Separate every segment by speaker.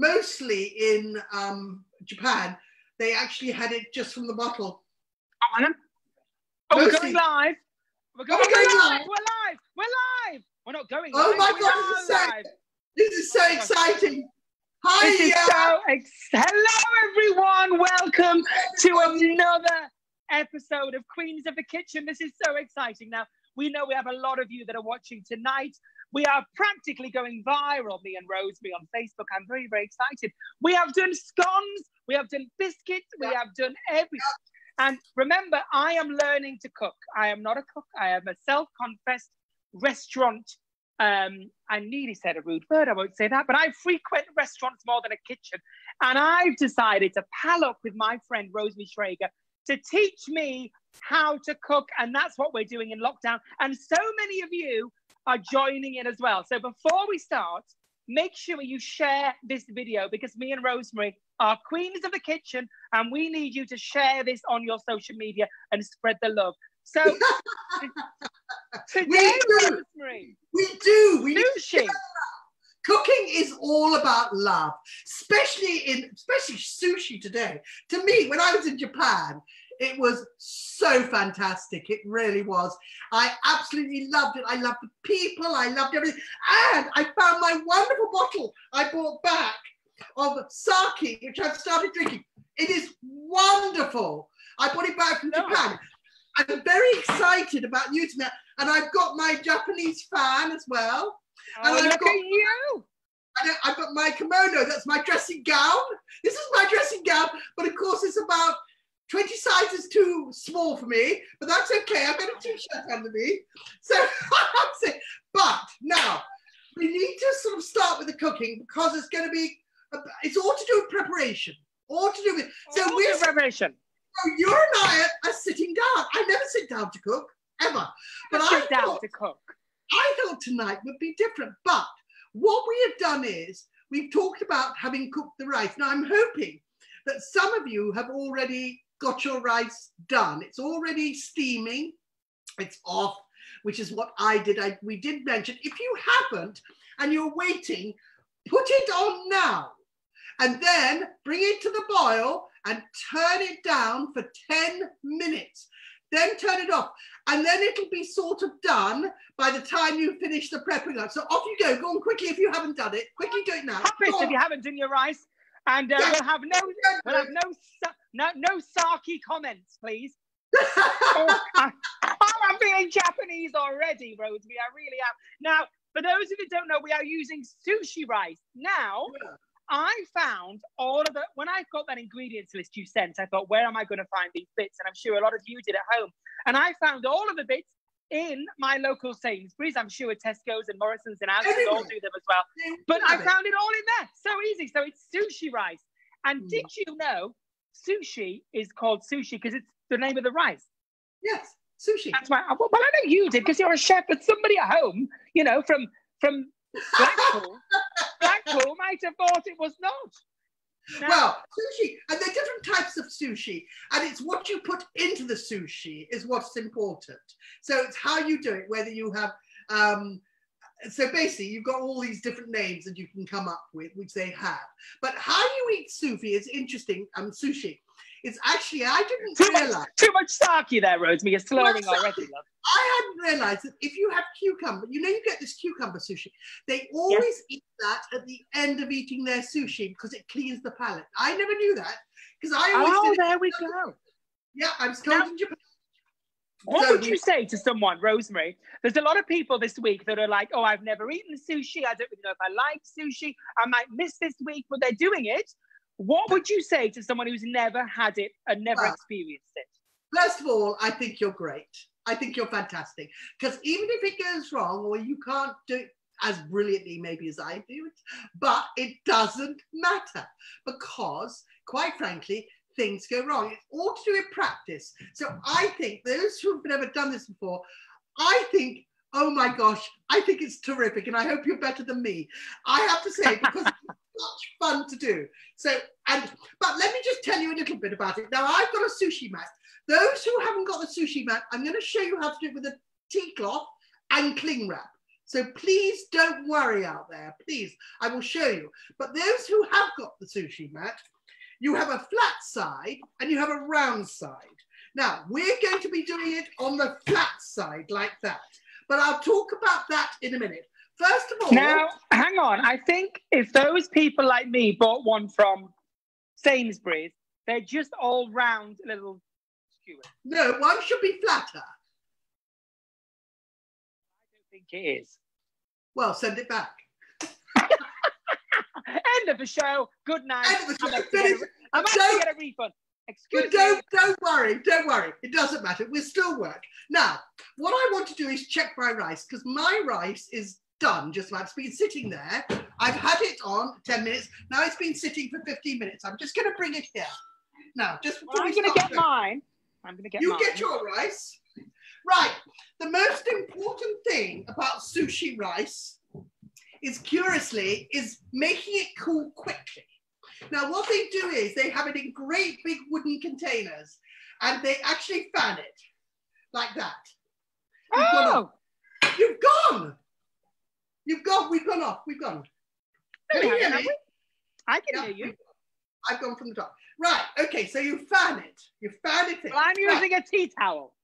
Speaker 1: mostly in um, Japan, they actually had it just from the bottle.
Speaker 2: Oh, oh we're going live. We're going,
Speaker 1: we're going
Speaker 2: live.
Speaker 1: live.
Speaker 2: We're live. We're live. We're not going
Speaker 1: Oh
Speaker 2: live.
Speaker 1: my
Speaker 2: we
Speaker 1: God, this is so- This is so exciting. Hi,
Speaker 2: This is so ex- Hello, everyone. Welcome to another episode of Queens of the Kitchen. This is so exciting. Now, we know we have a lot of you that are watching tonight. We are practically going viral, me and Rosemary on Facebook. I'm very, very excited. We have done scones, we have done biscuits, we have done everything. And remember, I am learning to cook. I am not a cook, I am a self confessed restaurant. Um, I nearly said a rude word, I won't say that, but I frequent restaurants more than a kitchen. And I've decided to pal up with my friend Rosemary Shrager to teach me how to cook. And that's what we're doing in lockdown. And so many of you are joining in as well. So before we start, make sure you share this video because me and Rosemary are queens of the kitchen and we need you to share this on your social media and spread the love. So today,
Speaker 1: do.
Speaker 2: Rosemary,
Speaker 1: We do. We
Speaker 2: sushi.
Speaker 1: cooking is all about love, especially in especially sushi today. To me, when I was in Japan, it was so fantastic. It really was. I absolutely loved it. I loved the people. I loved everything. And I found my wonderful bottle I bought back of sake, which I've started drinking. It is wonderful. I bought it back from
Speaker 2: No.
Speaker 1: Japan. I'm very excited about using that. And I've got my Japanese fan as well.
Speaker 2: Oh,
Speaker 1: I've
Speaker 2: look
Speaker 1: got-
Speaker 2: at you.
Speaker 1: I've got my kimono, that's my dressing gown. This is my dressing gown, but of course it's about 20 sizes too small for me, but that's okay. I've got a t-shirt under me. So I'm saying, but now we need to sort of start with the cooking because it's going to be, it's all to do with preparation, all to do with, so
Speaker 2: Oh,
Speaker 1: we're,
Speaker 2: the revelation.
Speaker 1: so you and I are, are sitting down. I never sit down to cook, ever. But I
Speaker 2: Sit down to cook.
Speaker 1: I thought tonight would be different, but what we have done is we've talked about having cooked the rice. Now I'm hoping that some of you have already got your rice done. It's already steaming, it's off, which is what I did. I, we did mention if you haven't and you're waiting, put it on now and then bring it to the boil and turn it down for 10 minutes. Then turn it off, and then it'll be sort of done by the time you finish the prepping. up. So off you go. Go on quickly if you haven't done it. Quickly do it now. Go
Speaker 2: if you haven't done your rice. And uh,
Speaker 1: Yeah.
Speaker 2: we'll have no we'll have no no no sarky comments, please. oh, I, I'm being Japanese already, Rosemary. I really am. Now, for those of you who don't know, we are using sushi rice. Now,
Speaker 1: Yeah.
Speaker 2: I found all of the when I got that ingredients list you sent, I thought, where am I going to find these bits? And I'm sure a lot of you did at home. And I found all of the bits in my local Sainsbury's. I'm sure Tesco's and Morrison's and Asda all do them as well. But I found it all in there. So easy. So it's sushi rice. And
Speaker 1: Mm.
Speaker 2: did you know sushi is called sushi because it's the name of the rice?
Speaker 1: yes, sushi.
Speaker 2: That's why. Well, I know you did because you're a chef, but somebody at home, you know, from from Blackpool, Blackpool might have thought it was not. Now-
Speaker 1: Well, sushi, and there are different types of sushi, and it's what you put into the sushi is what's important. So it's how you do it, whether you have. Um, so basically, you've got all these different names that you can come up with, which they have. But how you eat sushi is interesting. Um, sushi. It's actually I didn't
Speaker 2: too much,
Speaker 1: realize.
Speaker 2: too much sake there, Rosemary. You're slurring
Speaker 1: much
Speaker 2: already, love.
Speaker 1: I hadn't realized that if you have cucumber, you know, you get this cucumber sushi. They always eat that at the end of eating their sushi because it cleans the palate. I never knew that because I always
Speaker 2: Oh, there we go.
Speaker 1: Yeah, I'm told
Speaker 2: Now-
Speaker 1: in Japan.
Speaker 2: What would you say to someone, Rosemary? There's a lot of people this week that are like, oh, I've never eaten sushi. I don't really know if I like sushi. I might miss this week, but they're doing it. What would you say to someone who's never had it and never
Speaker 1: Well,
Speaker 2: experienced it?
Speaker 1: First of all, I think you're great. I think you're fantastic because even if it goes wrong or you can't do it as brilliantly maybe as I do it, but it doesn't matter because, quite frankly, things go wrong. It's all to do with practice. So I think those who have never done this before, I think, oh my gosh, I think it's terrific, and I hope you're better than me. I have to say because it's such fun to do. So and but let me just tell you a little bit about it. Now I've got a sushi mat. Those who haven't got the sushi mat, I'm going to show you how to do it with a tea cloth and cling wrap. So please don't worry out there. Please, I will show you. But those who have got the sushi mat, you have a flat side and you have a round side. Now, we're going to be doing it on the flat side like that. But I'll talk about that in a minute. First of all.
Speaker 2: Now, hang on. I think if those people like me bought one from Sainsbury's, they're just all round little skewers.
Speaker 1: No, one should be flatter.
Speaker 2: I don't think it is.
Speaker 1: Well, send it back.
Speaker 2: End of the show. Good night.
Speaker 1: End of the show.
Speaker 2: I'm about to get a,
Speaker 1: Finish.
Speaker 2: I'm to
Speaker 1: Don't-
Speaker 2: get a refund. Excuse
Speaker 1: But
Speaker 2: me.
Speaker 1: don't, don't worry, don't worry. It doesn't matter. We'll still work. Now, what I want to do is check my rice because my rice is done just about. It's been sitting there. I've had it on 10 minutes. Now it's been sitting for 15 minutes. I'm just going to bring it here. Now, just before
Speaker 2: Well, I'm going to get
Speaker 1: going-
Speaker 2: mine. I'm going to get
Speaker 1: You
Speaker 2: mine.
Speaker 1: get your rice. Right. The most important thing about sushi rice is curiously is making it cool quickly. Now what they do is they have it in great big wooden containers and they actually fan it like that. You've gone
Speaker 2: Oh,
Speaker 1: You've gone. You've gone. We've gone off. We've gone. Can you hear me?
Speaker 2: I can
Speaker 1: yeah,
Speaker 2: hear you.
Speaker 1: I've gone from the top. Right. Okay. So you fan it. You fan it. In.
Speaker 2: Well, I'm
Speaker 1: Right.
Speaker 2: using a tea towel.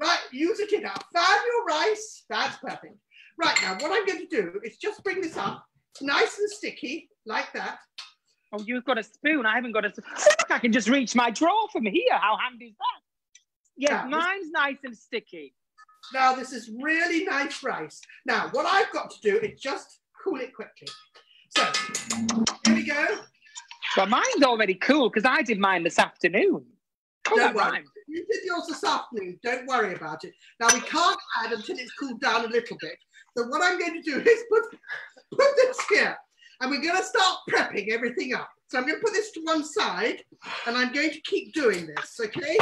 Speaker 1: Right, use it in. Now, fan your rice. That's perfect. Right, now what I'm going to do is just bring this up, nice and sticky, like that.
Speaker 2: Oh, you've got a spoon. I haven't got a. Look, I can just reach my drawer from here. How handy is that? Yes,
Speaker 1: Yeah,
Speaker 2: mine's nice and sticky.
Speaker 1: Now, this is really nice rice. Now, what I've got to do is just cool it quickly. So, here we go.
Speaker 2: But mine's already cool because I did mine this afternoon. Oh,
Speaker 1: Don't worry.
Speaker 2: rhymed.
Speaker 1: You did yours this afternoon. Don't worry about it. Now, we can't add until it's cooled down a little bit. So, what I'm going to do is put, put this here. And we're going to start prepping everything up. So, I'm going to put this to one side. And I'm going to keep doing this, okay?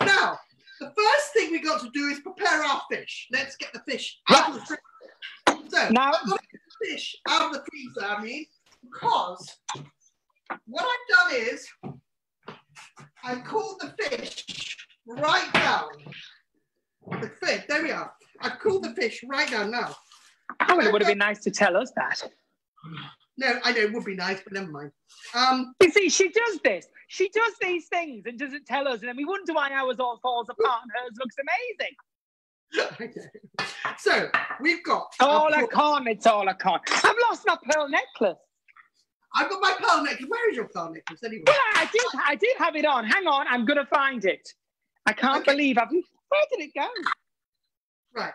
Speaker 1: Now, the first thing we've got to do is prepare our fish. Let's get the fish out of the freezer. So,
Speaker 2: Now-
Speaker 1: I've got to get the fish out of the freezer, I mean, because what I've done is I've cooled the fish right down. The fish, there we are. I've cooled the fish right down now.
Speaker 2: Oh, it would have been nice to tell us that.
Speaker 1: No, I know it would be nice, but never mind. Um,
Speaker 2: You see, she does this. She does these things and doesn't tell us, and then we wonder why ours all falls apart and hers looks amazing.
Speaker 1: okay. So we've got.
Speaker 2: All a con, it's all a con. I've lost my pearl necklace.
Speaker 1: I've got my pearl necklace. Where is your pearl necklace anyway?
Speaker 2: Yeah, I did. I did have it on. Hang on, I'm gonna find it. I can't
Speaker 1: Okay.
Speaker 2: believe I've. Where did it go?
Speaker 1: Right.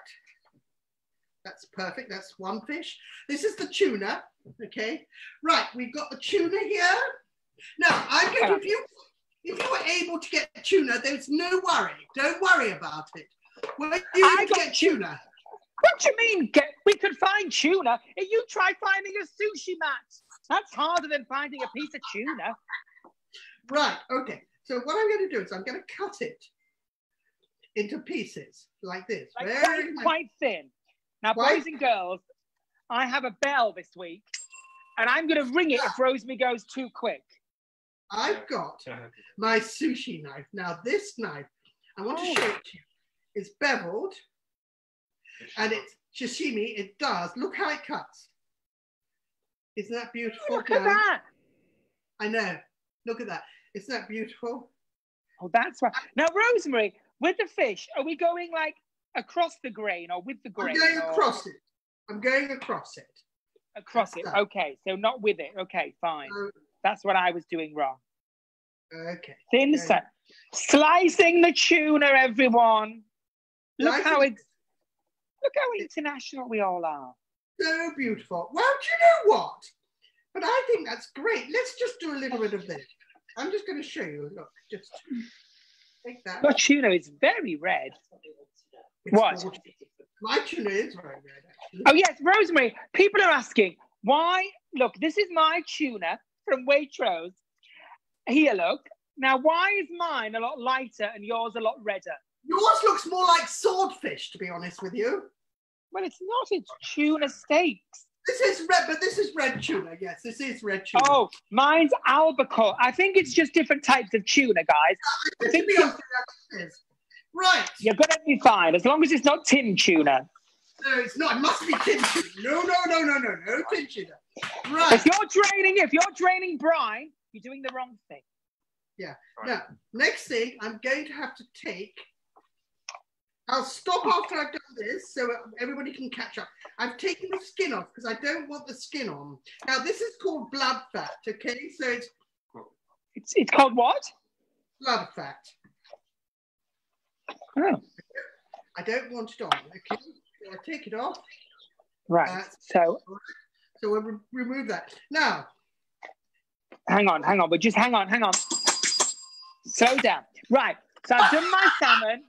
Speaker 1: That's perfect. That's one fish. This is the tuna. Okay. Right. We've got the tuna here. Now, I'm going to, if you, if you were able to get tuna, there's no worry. Don't worry about it. Were you
Speaker 2: I
Speaker 1: able to
Speaker 2: got
Speaker 1: get tuna?
Speaker 2: What do you mean? Get, we could find tuna. If you try finding a sushi mat, that's harder than finding a piece of tuna.
Speaker 1: Right. Okay. So what I'm going to do is I'm going to cut it into pieces like this.
Speaker 2: Like
Speaker 1: Very
Speaker 2: quite,
Speaker 1: nice.
Speaker 2: quite thin. Now,
Speaker 1: Quite-
Speaker 2: boys and girls, I have a bell this week, and I'm going to ring it if Rosemary goes too quick.
Speaker 1: I've got my sushi knife. Now, this knife, I want to
Speaker 2: Oh.
Speaker 1: show it to you. It's beveled and it's sashimi. It does. Look how it cuts. Isn't that beautiful?
Speaker 2: Look at that.
Speaker 1: I know. Look at that. Isn't that beautiful?
Speaker 2: Oh, that's right. Now, Rosemary, with the fish, are we going like across the grain or with the grain.
Speaker 1: I'm going
Speaker 2: or
Speaker 1: across it. I'm going across it.
Speaker 2: Across it. Okay, so not with it. Okay, fine.
Speaker 1: So,
Speaker 2: That's what I was doing wrong.
Speaker 1: okay.
Speaker 2: Thin
Speaker 1: Okay.
Speaker 2: set. Slicing the tuna, everyone. Look
Speaker 1: Slicing-
Speaker 2: how it's. Look how international we all are.
Speaker 1: So beautiful. Well, do you know what? But I think that's great. Let's just do a little bit of this. I'm just going to show you. Look, just that.
Speaker 2: Your tuna is very red.
Speaker 1: It's
Speaker 2: What?
Speaker 1: My tuna is very red, actually.
Speaker 2: Oh yes, Rosemary. People are asking why. Look, this is my tuna from Waitrose. Here, look. Now, why is mine a lot lighter and yours a lot redder?
Speaker 1: Yours looks more like swordfish, to be honest with you.
Speaker 2: Well, it's not. It's tuna steaks.
Speaker 1: This is red, but this is red tuna. Yes, this is red tuna.
Speaker 2: Oh, mine's albacore. I think it's just different types of tuna, guys. Uh,
Speaker 1: I
Speaker 2: think
Speaker 1: be honest, with it is. Right.
Speaker 2: You're gonna be fine as long as it's not tin tuna.
Speaker 1: No, it's not. It must be tin sugar. No, no, no, no, no, no tin sugar. Right.
Speaker 2: If you're draining, if you're draining brine, you're doing the wrong thing.
Speaker 1: Yeah. Now, next thing, I'm going to have to take. I'll stop after I've done this so everybody can catch up. I've taken the skin off because I don't want the skin on. Now, this is called blood fat, okay? So it's
Speaker 2: It's it's called what?
Speaker 1: blood fat.
Speaker 2: Oh,
Speaker 1: I don't want it on, okay? So I take it off.
Speaker 2: right.
Speaker 1: Uh,
Speaker 2: So
Speaker 1: So we'll re- remove that. Now,
Speaker 2: hang on, hang on, but just hang on, hang on. Slow down. Right. So I've done my salmon.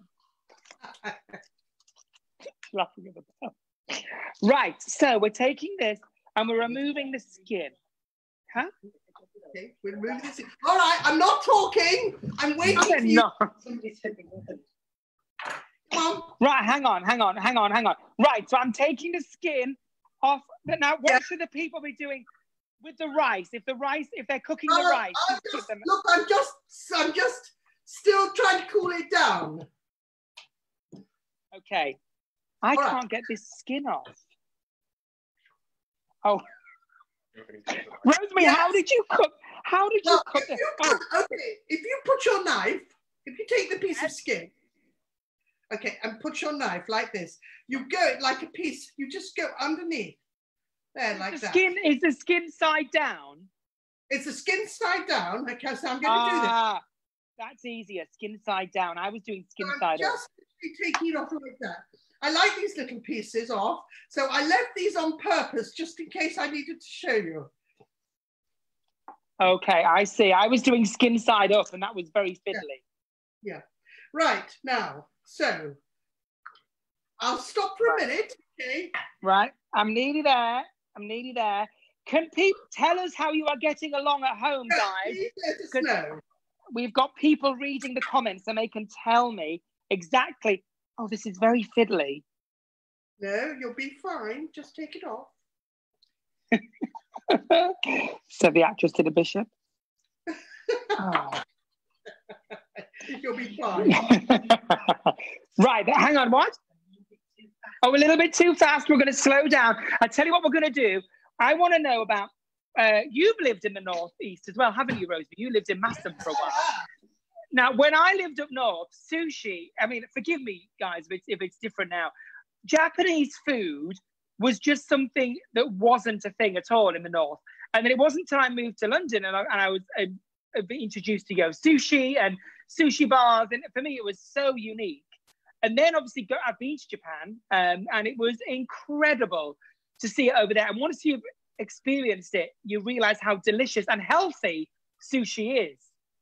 Speaker 2: Laughing at the. Right. So we're taking this and we're removing the skin. Huh?
Speaker 1: okay, we'll remove this. All right, I'm not talking. I'm waiting for you. Come on.
Speaker 2: Right. Hang on, hang on, hang on, hang on. Right. So I'm taking the skin off. Now, what
Speaker 1: Yeah.
Speaker 2: should the people be doing with the rice? If the rice, if they're cooking the
Speaker 1: Uh,
Speaker 2: rice,
Speaker 1: I'm
Speaker 2: just, them.
Speaker 1: look, I'm just, I'm just still trying to cool it down.
Speaker 2: Okay. I
Speaker 1: All right.
Speaker 2: can't get this skin off. Oh, Rosemary,
Speaker 1: Yes.
Speaker 2: how did you cook? How did you
Speaker 1: Well,
Speaker 2: cook
Speaker 1: if
Speaker 2: this?
Speaker 1: you
Speaker 2: Oh,
Speaker 1: okay, if you put your knife, if you take the piece of skin, okay, and put your knife like this, you go like a piece. You just go underneath there like
Speaker 2: the
Speaker 1: that.
Speaker 2: skin is the skin side down.
Speaker 1: It's the skin side down. Okay, so I'm going to do this.
Speaker 2: Ah, that's easier. Skin side down. I was doing skin
Speaker 1: So
Speaker 2: side up.
Speaker 1: just taking it off like that. I like these little pieces off, so I left these on purpose just in case I needed to show you.
Speaker 2: Okay, I see. I was doing skin side up, and that was very fiddly. Yeah.
Speaker 1: Right now, so I'll stop for a minute. Okay.
Speaker 2: Right, I'm nearly there. I'm nearly there. Can people tell us how you are getting along at home, guys?
Speaker 1: Let us know.
Speaker 2: We've got people reading the comments, and they can tell me exactly. Oh, this is very fiddly.
Speaker 1: No, you'll be fine. Just take it off.
Speaker 2: Said the actress to the bishop. Oh.
Speaker 1: You'll be fine.
Speaker 2: right, hang on, what? Oh, a little bit too fast. We're going to slow down. I tell you what, we're going to do. I want to know about. Uh, you've lived in the northeast as well, haven't you, Rosie? You lived in Masham for a while. Now, when I lived up north, sushi. I mean, forgive me, guys, if it's, if it's different now. Japanese food was just something that wasn't a thing at all in the north. And then it wasn't until I moved to London and I, and I was uh, uh, introduced to you go sushi and sushi bars, and for me it was so unique. And then obviously go, I've been to Japan, um, and it was incredible to see it over there. And once you've experienced it, you realize how delicious and healthy sushi is.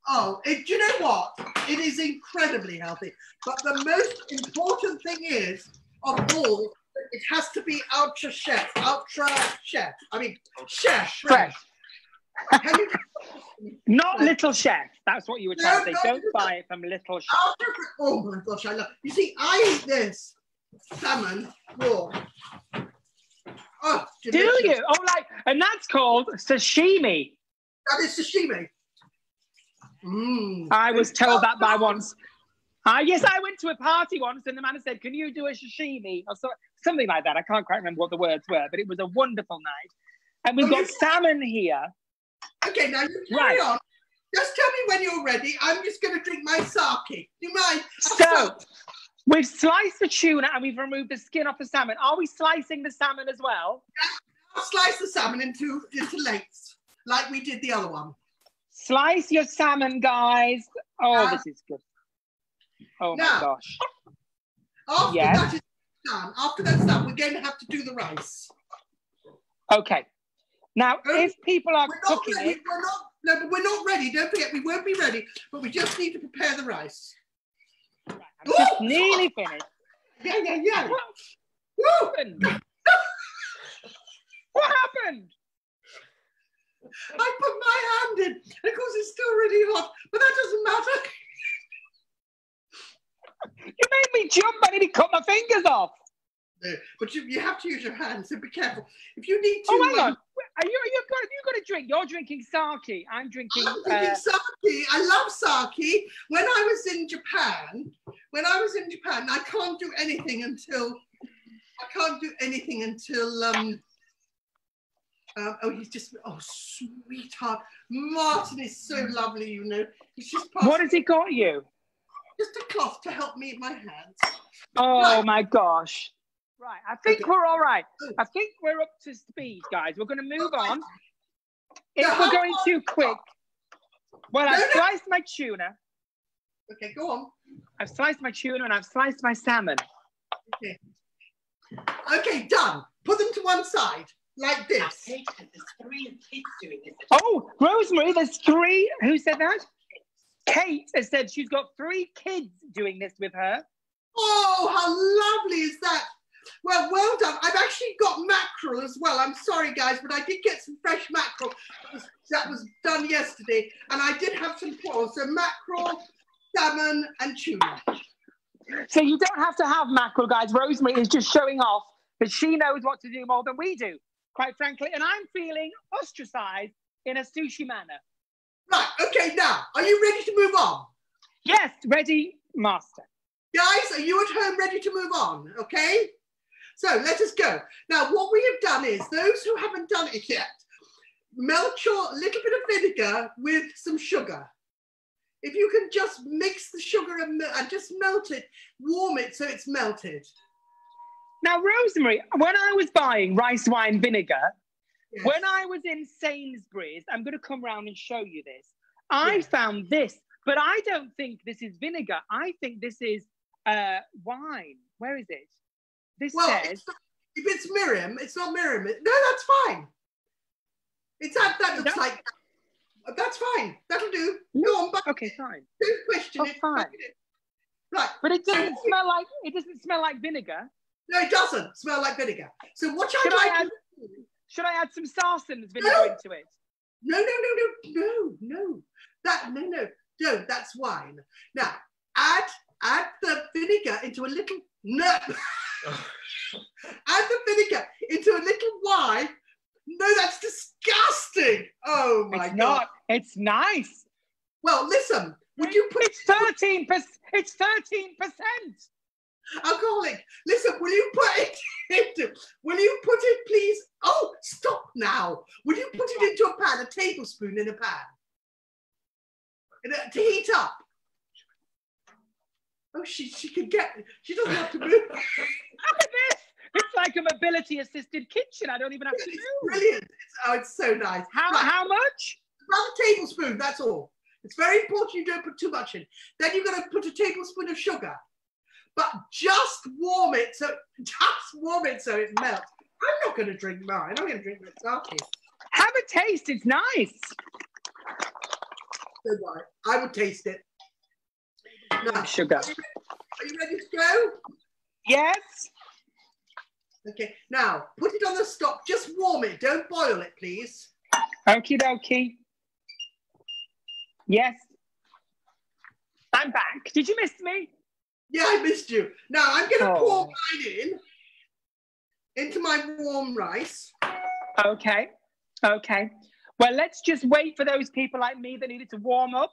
Speaker 1: Oh, it, do you know what? It is incredibly healthy. But the most important thing is, of all, it has to be ultra chef. Ultra chef. I mean, chef.
Speaker 2: Fresh.
Speaker 1: Can you,
Speaker 2: Not Little Chef. That's what you were trying to say.
Speaker 1: no,
Speaker 2: Don't
Speaker 1: no.
Speaker 2: buy it from Little Chef.
Speaker 1: Oh, ultra, oh my gosh, I love. You see, I eat this salmon raw. Oh,
Speaker 2: Do you? Oh, like, and that's called sashimi.
Speaker 1: That is sashimi. Mm.
Speaker 2: I was told that by once. Ah, yes, I went to a party once, and the man said, "Can you do a sashimi?" or so, something like that. I can't quite remember what the words were, but it was a wonderful night. And we've
Speaker 1: Oh,
Speaker 2: got salmon here.
Speaker 1: Okay, now you carry
Speaker 2: Right.
Speaker 1: on. Just tell me when you're ready. I'm just going to drink my sake. You mind?
Speaker 2: So we've sliced the tuna and we've removed the skin off the salmon. Are we slicing the salmon as well?
Speaker 1: I'll slice the salmon into into lengths, like we did the other one.
Speaker 2: Slice your salmon, guys. Oh,
Speaker 1: Yeah.
Speaker 2: this is good. Oh my gosh.
Speaker 1: After
Speaker 2: Yes.
Speaker 1: that is done, after that's done, we're going to have to do the rice.
Speaker 2: Okay. Now,
Speaker 1: Oh,
Speaker 2: if people are
Speaker 1: We're not
Speaker 2: cooking
Speaker 1: ready.
Speaker 2: it,
Speaker 1: We're not. No, but we're not ready. Don't forget, we won't be ready. But we just need to prepare the rice.
Speaker 2: I'm just
Speaker 1: Oh!
Speaker 2: nearly finished.
Speaker 1: Yeah, yeah, yeah.
Speaker 2: What
Speaker 1: Woo!
Speaker 2: happened? what happened?
Speaker 1: I put my hand in, and of course it's still really hot, but that doesn't matter.
Speaker 2: You made me jump. I nearly cut my fingers off.
Speaker 1: No, but you, you have to use your hands, so be careful. If you need to,
Speaker 2: Oh, hang
Speaker 1: um,
Speaker 2: on. Are you, are you got, you got a drink? You're drinking sake. I'm drinking.
Speaker 1: I'm drinking
Speaker 2: Uh,
Speaker 1: sake. I love sake. When I was in Japan, when I was in Japan, I can't do anything until I can't do anything until um. Um, oh, he's just oh sweetheart. Martin is so lovely, you know. He's just passed
Speaker 2: What has he got you?
Speaker 1: just a cloth to help me in my hands.
Speaker 2: Oh
Speaker 1: Right.
Speaker 2: my gosh. Right, I think
Speaker 1: Okay.
Speaker 2: we're all right. I think we're up to speed, guys. We're going to move on. If
Speaker 1: Now,
Speaker 2: we're going too quick, well,
Speaker 1: No,
Speaker 2: I've
Speaker 1: no.
Speaker 2: sliced my tuna.
Speaker 1: Okay, go on.
Speaker 2: I've sliced my tuna and I've sliced my salmon.
Speaker 1: Okay, done. Put them to one side like this.
Speaker 3: Kate, there's three kids doing this.
Speaker 2: Oh, Rosemary, there's three. Who said that? Kate has said she's got three kids doing this with her.
Speaker 1: Oh, how lovely is that? Well, well done. I've actually got mackerel as well. I'm sorry, guys, but I did get some fresh mackerel that was, that was done yesterday, and I did have some prawns. So mackerel, salmon, and tuna.
Speaker 2: So you don't have to have mackerel, guys. Rosemary is just showing off but she knows what to do more than we do, quite frankly. And I'm feeling ostracized in a sushi manner.
Speaker 1: Right. Okay. Now, are you ready to move on,
Speaker 2: Yes, ready, master.
Speaker 1: guys? Are you at home ready to move on? Okay. So let us go. Now, what we have done is those who haven't done it yet, melt your little bit of vinegar with some sugar. If you can just mix the sugar and, and just melt it, warm it so it's melted.
Speaker 2: Now, Rosemary, when I was buying rice wine vinegar,
Speaker 1: Yes.
Speaker 2: when I was in Sainsbury's, I'm going to come round and show you this. I
Speaker 1: Yeah.
Speaker 2: found this, but I don't think this is vinegar. I think this is uh, wine. Where is it? This
Speaker 1: well,
Speaker 2: says
Speaker 1: it's not- if it's mirin, it's not mirin. It- No, that's fine. It's that. That looks
Speaker 2: No.
Speaker 1: like. That's fine. That'll do. Go on, but
Speaker 2: okay, fine.
Speaker 1: don't question
Speaker 2: Oh,
Speaker 1: it.
Speaker 2: fine.
Speaker 1: Right.
Speaker 2: But it doesn't smell like it doesn't smell like vinegar.
Speaker 1: No, it doesn't smell like vinegar. So what I'd
Speaker 2: Should I
Speaker 1: like
Speaker 2: add-
Speaker 1: to do,
Speaker 2: Should I add some Sarson's vinegar
Speaker 1: No.
Speaker 2: into it?
Speaker 1: no, no, no, no, no, no. That no, no, no. That's wine. Now add add the vinegar into a little no. add the vinegar into a little wine. No, that's disgusting. Oh my
Speaker 2: it's
Speaker 1: god.
Speaker 2: not. It's nice.
Speaker 1: Well, listen. Would you put
Speaker 2: It's thirteen percent. It's thirteen percent.
Speaker 1: Alcoholic? Listen. Will you put it into? Will you put it, please? Oh, stop now. Will you put it into a pan, a tablespoon in a pan, In a- to heat up? Oh, she she can get. She doesn't have to move.
Speaker 2: Look at this. It's like a mobility assisted kitchen. I don't even have to
Speaker 1: It's
Speaker 2: move.
Speaker 1: brilliant. It's, oh, it's so nice.
Speaker 2: How
Speaker 1: Right.
Speaker 2: how much?
Speaker 1: About a tablespoon. That's all. It's very important you don't put too much in. Then you're going to put a tablespoon of sugar, but just warm it so just warm it so it melts. I'm not going to drink mine. I'm going to drink my sake.
Speaker 2: Have a taste. It's nice.
Speaker 1: Don't. I would taste it. Now,
Speaker 2: Sugar.
Speaker 1: are you ready to go?
Speaker 2: Yes.
Speaker 1: Okay. Now put it on the stop. Just warm it. Don't boil it, please.
Speaker 2: Okie dokie. Yes. I'm back. Did you miss me?
Speaker 1: Yeah, I missed you. Now I'm going to
Speaker 2: Oh.
Speaker 1: pour mine in into my warm rice.
Speaker 2: Okay. Okay. Well, let's just wait for those people like me that needed to warm up.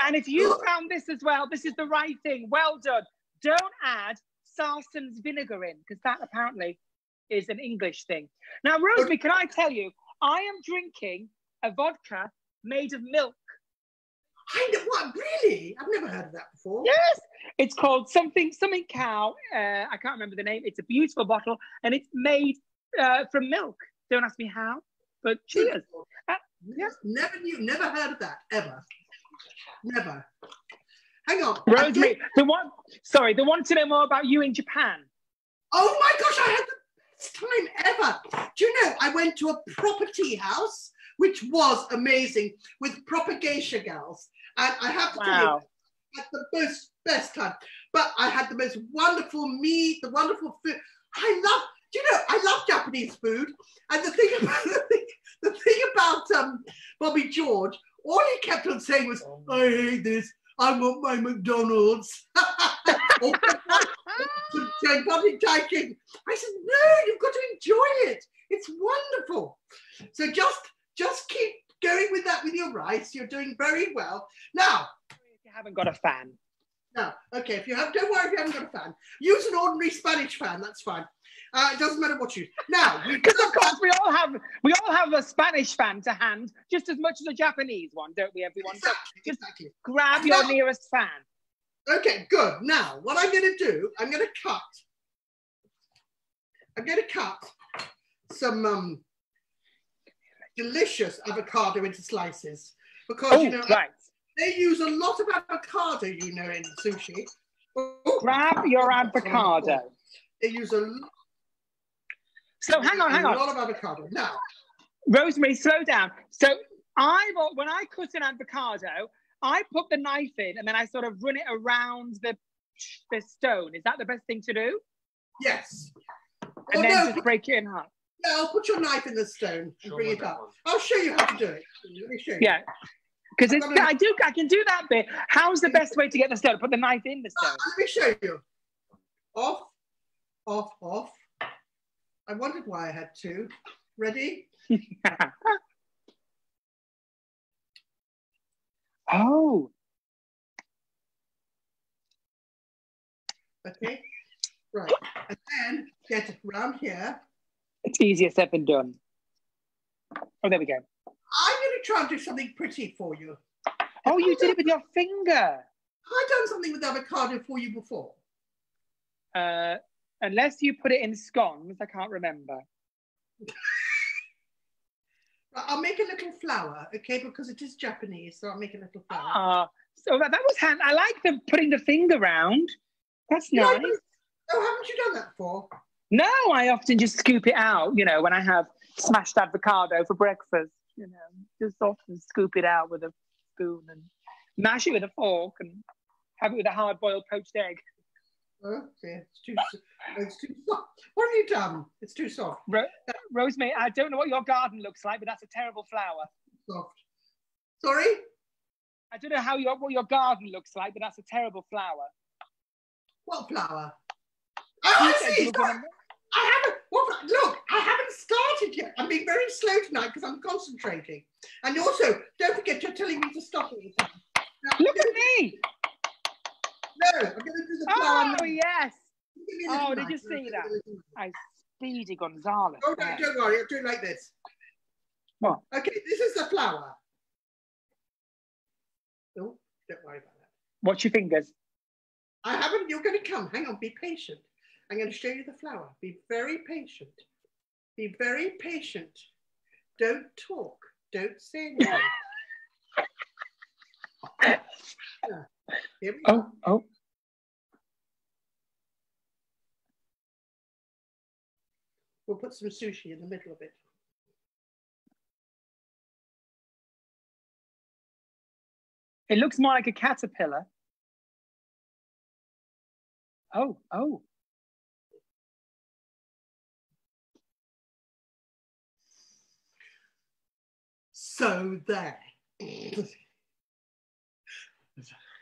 Speaker 2: And if you found this as well, this is the right thing. Well done. Don't add Sarson's vinegar in because that apparently is an English thing. Now, Rosemary, can I tell you, I am drinking a vodka made of milk.
Speaker 1: I know what really? I've never heard of that before.
Speaker 2: Yes, it's called something something cow. Uh, I can't remember the name. It's a beautiful bottle and it's made uh, from milk. Don't ask me how, but cheers. Uh,
Speaker 1: Yes, never knew, never heard of that ever. Never. Hang on.
Speaker 2: Rosemary,
Speaker 1: did-
Speaker 2: the one. Sorry, they want to know more about you in Japan.
Speaker 1: Oh my gosh, I had the best time ever. Do you know, I went to a proper tea house, which was amazing, with geisha gals. And I have to tell you,
Speaker 2: Wow.
Speaker 1: Had the most best time. But I had the most wonderful meat, the wonderful food. I love, you know, I love Japanese food. And the thing about the thing, the thing about um, Bobby George, all he kept on saying was, I hate this. I want my McDonald's. gigantic chicken. I said, no, you've got to enjoy it. It's wonderful. So just just keep going with that with your rice. You're doing very well. Now,
Speaker 2: If you haven't got a fan.
Speaker 1: No, okay. If you have, don't worry if you haven't got a fan. Use an ordinary Spanish fan. That's fine. Uh, it doesn't matter what you. Now we
Speaker 2: Because of course we all have we all have a Spanish fan to hand just as much as a Japanese one, don't we, everyone? So
Speaker 1: exactly,
Speaker 2: just-
Speaker 1: exactly.
Speaker 2: grab your
Speaker 1: No.
Speaker 2: nearest fan.
Speaker 1: Okay, good. Now what I'm going to do, I'm going to cut. I'm going to cut some um, delicious avocado into slices because
Speaker 2: Oh,
Speaker 1: you know
Speaker 2: right.
Speaker 1: they use a lot of avocado, you know, in sushi. Oh,
Speaker 2: Grab your avocado.
Speaker 1: They use a,
Speaker 2: So hang on, hang on.
Speaker 1: a lot of avocado. Now,
Speaker 2: Rosemary, slow down. So I when I cut an avocado, I put the knife in and then I sort of run it around the the stone. Is that the best thing to do?
Speaker 1: yes.
Speaker 2: And
Speaker 1: oh
Speaker 2: then
Speaker 1: no,
Speaker 2: just break it in half.
Speaker 1: No, put your knife in the stone and bring it up. I'll show you how to do it. Let me show you.
Speaker 2: Yeah. Because
Speaker 1: I'm gonna-
Speaker 2: I do I can do that bit. How's the best way to get the stone? Put the knife in the
Speaker 1: Uh,
Speaker 2: stone.
Speaker 1: let me show you. Off, off, off. I wondered why I had two. Ready?
Speaker 2: oh,
Speaker 1: Okay. Right. And then get round here.
Speaker 2: It's easier said than done. Oh, there we go.
Speaker 1: I'm going to try and do something pretty for you.
Speaker 2: Oh, you did it with your finger.
Speaker 1: I've done something with avocado for you before.
Speaker 2: Uh, unless you put it in scones, I can't remember.
Speaker 1: I'll make a little flower, okay, because it is Japanese, so I'll make a little flower.
Speaker 2: Ah, so that, that was hand. I like the putting the finger round. That's nice.
Speaker 1: Oh, haven't you done that before?
Speaker 2: No, I often just scoop it out. You know, when I have smashed avocado for breakfast, you know, just often scoop it out with a spoon and mash it with a fork and have it with a hard-boiled poached egg.
Speaker 1: Oh, dear, it's too, it's too soft. What have you done? It's too soft.
Speaker 2: Ro- Rosemary, I don't know what your garden looks like, but that's a terrible flower.
Speaker 1: Soft. Sorry?
Speaker 2: I don't know how your what your garden looks like, but that's a terrible flower.
Speaker 1: What flower? Oh, I see.
Speaker 2: you were gonna-
Speaker 1: I haven't. What, look, I haven't started yet. I'm being very slow tonight because I'm concentrating. And also, don't forget you're telling me to stop all the time. Now,
Speaker 2: Look at me!
Speaker 1: No, I'm going to do the oh, flower.
Speaker 2: Oh yes,
Speaker 1: Give me a little
Speaker 2: Oh, did you see that? I Speedy Gonzalez.
Speaker 1: Oh, no, don't worry. I'll do it like this.
Speaker 2: What?
Speaker 1: Okay, this is the flower. No, don't worry about that.
Speaker 2: Watch your fingers.
Speaker 1: I haven't. You're going to come. Hang on. Be patient. I'm going to show you the flower. Be very patient. Be very patient. Don't talk. Don't say anything. Yeah. Here we oh, go.
Speaker 2: Oh, oh.
Speaker 1: We'll put some sushi in the middle of it.
Speaker 2: It looks more like a caterpillar. Oh, oh.
Speaker 1: So there.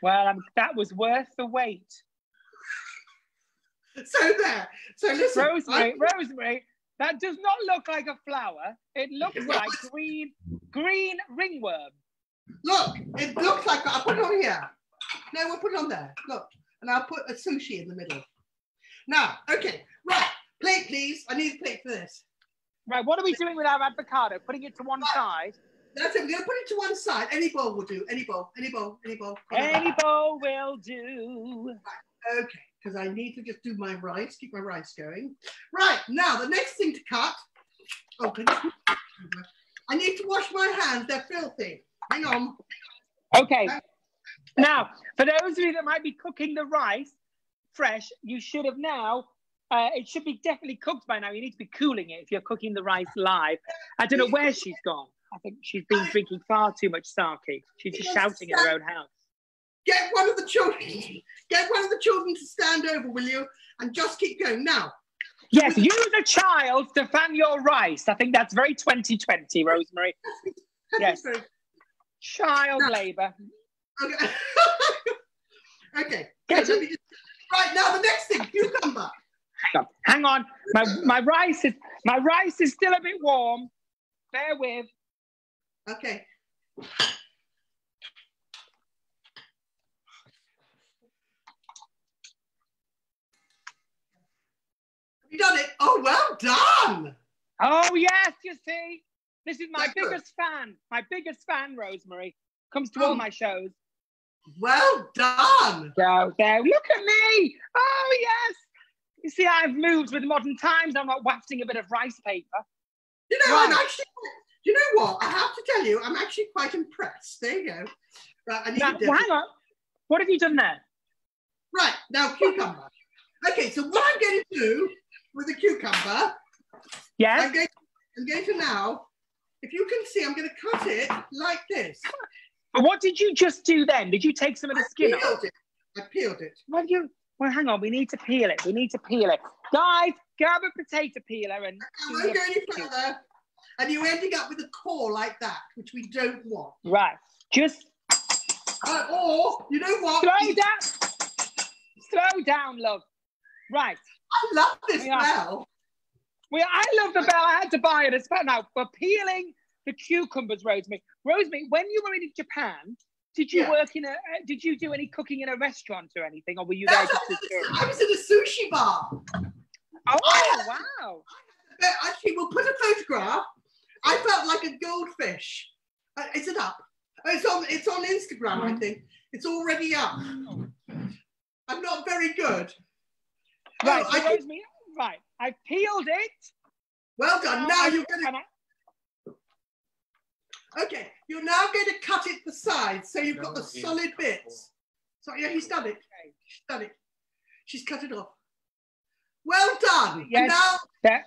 Speaker 2: Well, um, that was worth the wait.
Speaker 1: So there. So listen.
Speaker 2: Rosemary,
Speaker 1: I-
Speaker 2: Rosemary, that does not look like a flower. It looks
Speaker 1: Well,
Speaker 2: like green, green ringworm.
Speaker 1: Look, it looks like I'll put it on here. No, we'll put it on there. Look, and I'll put a sushi in the middle. Now, okay, right. Plate, please. I need a plate for this.
Speaker 2: Right, what are we doing with our avocado? Putting it to one side.
Speaker 1: That's it. We're going to put it to one side. Any bowl will do. Any bowl. Any bowl. Any bowl.
Speaker 2: Any bowl will do.
Speaker 1: Okay, because I need to just do my rice, keep my rice going. Right, now the next thing to cut. Oh. I need to wash my hands. They're filthy. Hang on.
Speaker 2: Okay. Now, for those of you that might be cooking the rice fresh, you should have now. Uh, it should be definitely cooked by now. You need to be cooling it if you're cooking the rice live. I don't know where she's gone. I think she's been drinking far too much sake. She's just shouting in her own house.
Speaker 1: Get one of the children. Get one of the children to stand over, will you? And just keep going. Now,
Speaker 2: Yes, use a child to fan your rice. I think that's very 2020, Rosemary. Yes. Child
Speaker 1: No.
Speaker 2: labour.
Speaker 1: Okay. okay.
Speaker 2: Get
Speaker 1: let
Speaker 2: it.
Speaker 1: me just- Right now, the next thing, cucumber.
Speaker 2: Hang on. Hang on. My, my rice is my rice is still a bit warm. Bear with.
Speaker 1: Okay. You done it? Oh, well done.
Speaker 2: Oh, yes, you see. This is my
Speaker 1: That's
Speaker 2: biggest good. fan. My biggest fan, Rosemary. Comes to
Speaker 1: oh.
Speaker 2: all my shows.
Speaker 1: Well done.
Speaker 2: There, look at me. Oh, yes. You see, I've moved with modern times. I'm not wafting a bit of rice paper.
Speaker 1: You know,
Speaker 2: right.
Speaker 1: and actually, you know what? I have to tell you, I'm actually quite impressed. There you go. Right, I need
Speaker 2: Now, hang on. What have you done there?
Speaker 1: Right, now cucumber. Okay, so what I'm going to do with the cucumber,
Speaker 2: Yes.
Speaker 1: I'm going, I'm going to now, if you can see, I'm going to cut it like this.
Speaker 2: But what did you just do then? Did you take some of the
Speaker 1: I
Speaker 2: skin off?
Speaker 1: peeled it. I peeled it.
Speaker 2: Well, you. Well, hang on. We need to peel it. We need to peel it, guys. Grab a potato peeler and.
Speaker 1: I won't go any further. And you're ending up with a core like that, which we don't want.
Speaker 2: Right. Just
Speaker 1: Uh, or, you know what?
Speaker 2: slow down. Slow down, love. Right.
Speaker 1: I love this
Speaker 2: Yeah.
Speaker 1: smell.
Speaker 2: Well, I love the bell. I had to buy it. It's but now for peeling the cucumbers, Rosemary. Rosemary, when you were in Japan, did you
Speaker 1: Yeah.
Speaker 2: work in a? uh, Did you do any cooking in a restaurant or anything, or were you there
Speaker 1: what I was- in a sushi bar.
Speaker 2: Oh wow!
Speaker 1: But actually, we'll put a photograph. I felt like a goldfish. Uh, is it up? Oh, It's on. It's on Instagram. I think it's already up. I'm not very good. Oh,
Speaker 2: Right, so
Speaker 1: I think-
Speaker 2: Rosemary. Right, I peeled it.
Speaker 1: well done. Now
Speaker 2: I-
Speaker 1: you're going to. Okay, you're now going to cut it the sides so you've got the solid bits. So yeah, he's done it. She's done it. She's cut it off. Well done. And
Speaker 2: Yes.
Speaker 1: now
Speaker 2: That,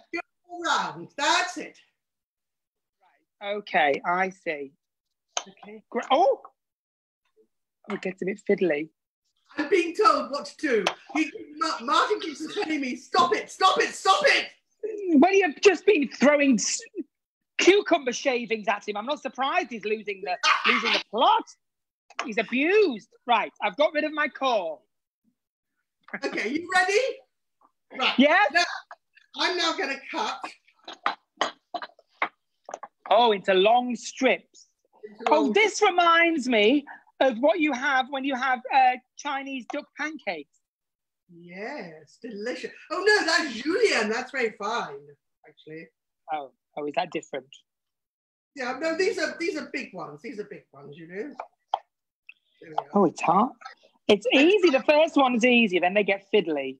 Speaker 1: all round. That's it.
Speaker 2: Okay, I see.
Speaker 1: Okay.
Speaker 2: Gr- Oh, oh, it gets a bit fiddly.
Speaker 1: I'm being told what to do. He, Martin keeps telling me, stop it, stop it, stop it.
Speaker 2: Hmm, well, you've just been throwing cucumber shavings at him. I'm not surprised he's losing the losing the plot. He's abused. Right, I've got rid of my core.
Speaker 1: Okay, you ready? Right.
Speaker 2: Yes.
Speaker 1: I'm now going to cut.
Speaker 2: Oh, into long strips.
Speaker 1: into
Speaker 2: Oh,
Speaker 1: long-
Speaker 2: this reminds me of what you have when you have uh, Chinese duck pancakes.
Speaker 1: Yes, delicious. Oh no, that's julienne. That's very fine, actually.
Speaker 2: Oh, oh, is that different?
Speaker 1: Yeah, no, these are these are big ones. These are big ones, you know. There we go.
Speaker 2: Oh, it's hard. It's easy. The first one is easy, then they get fiddly.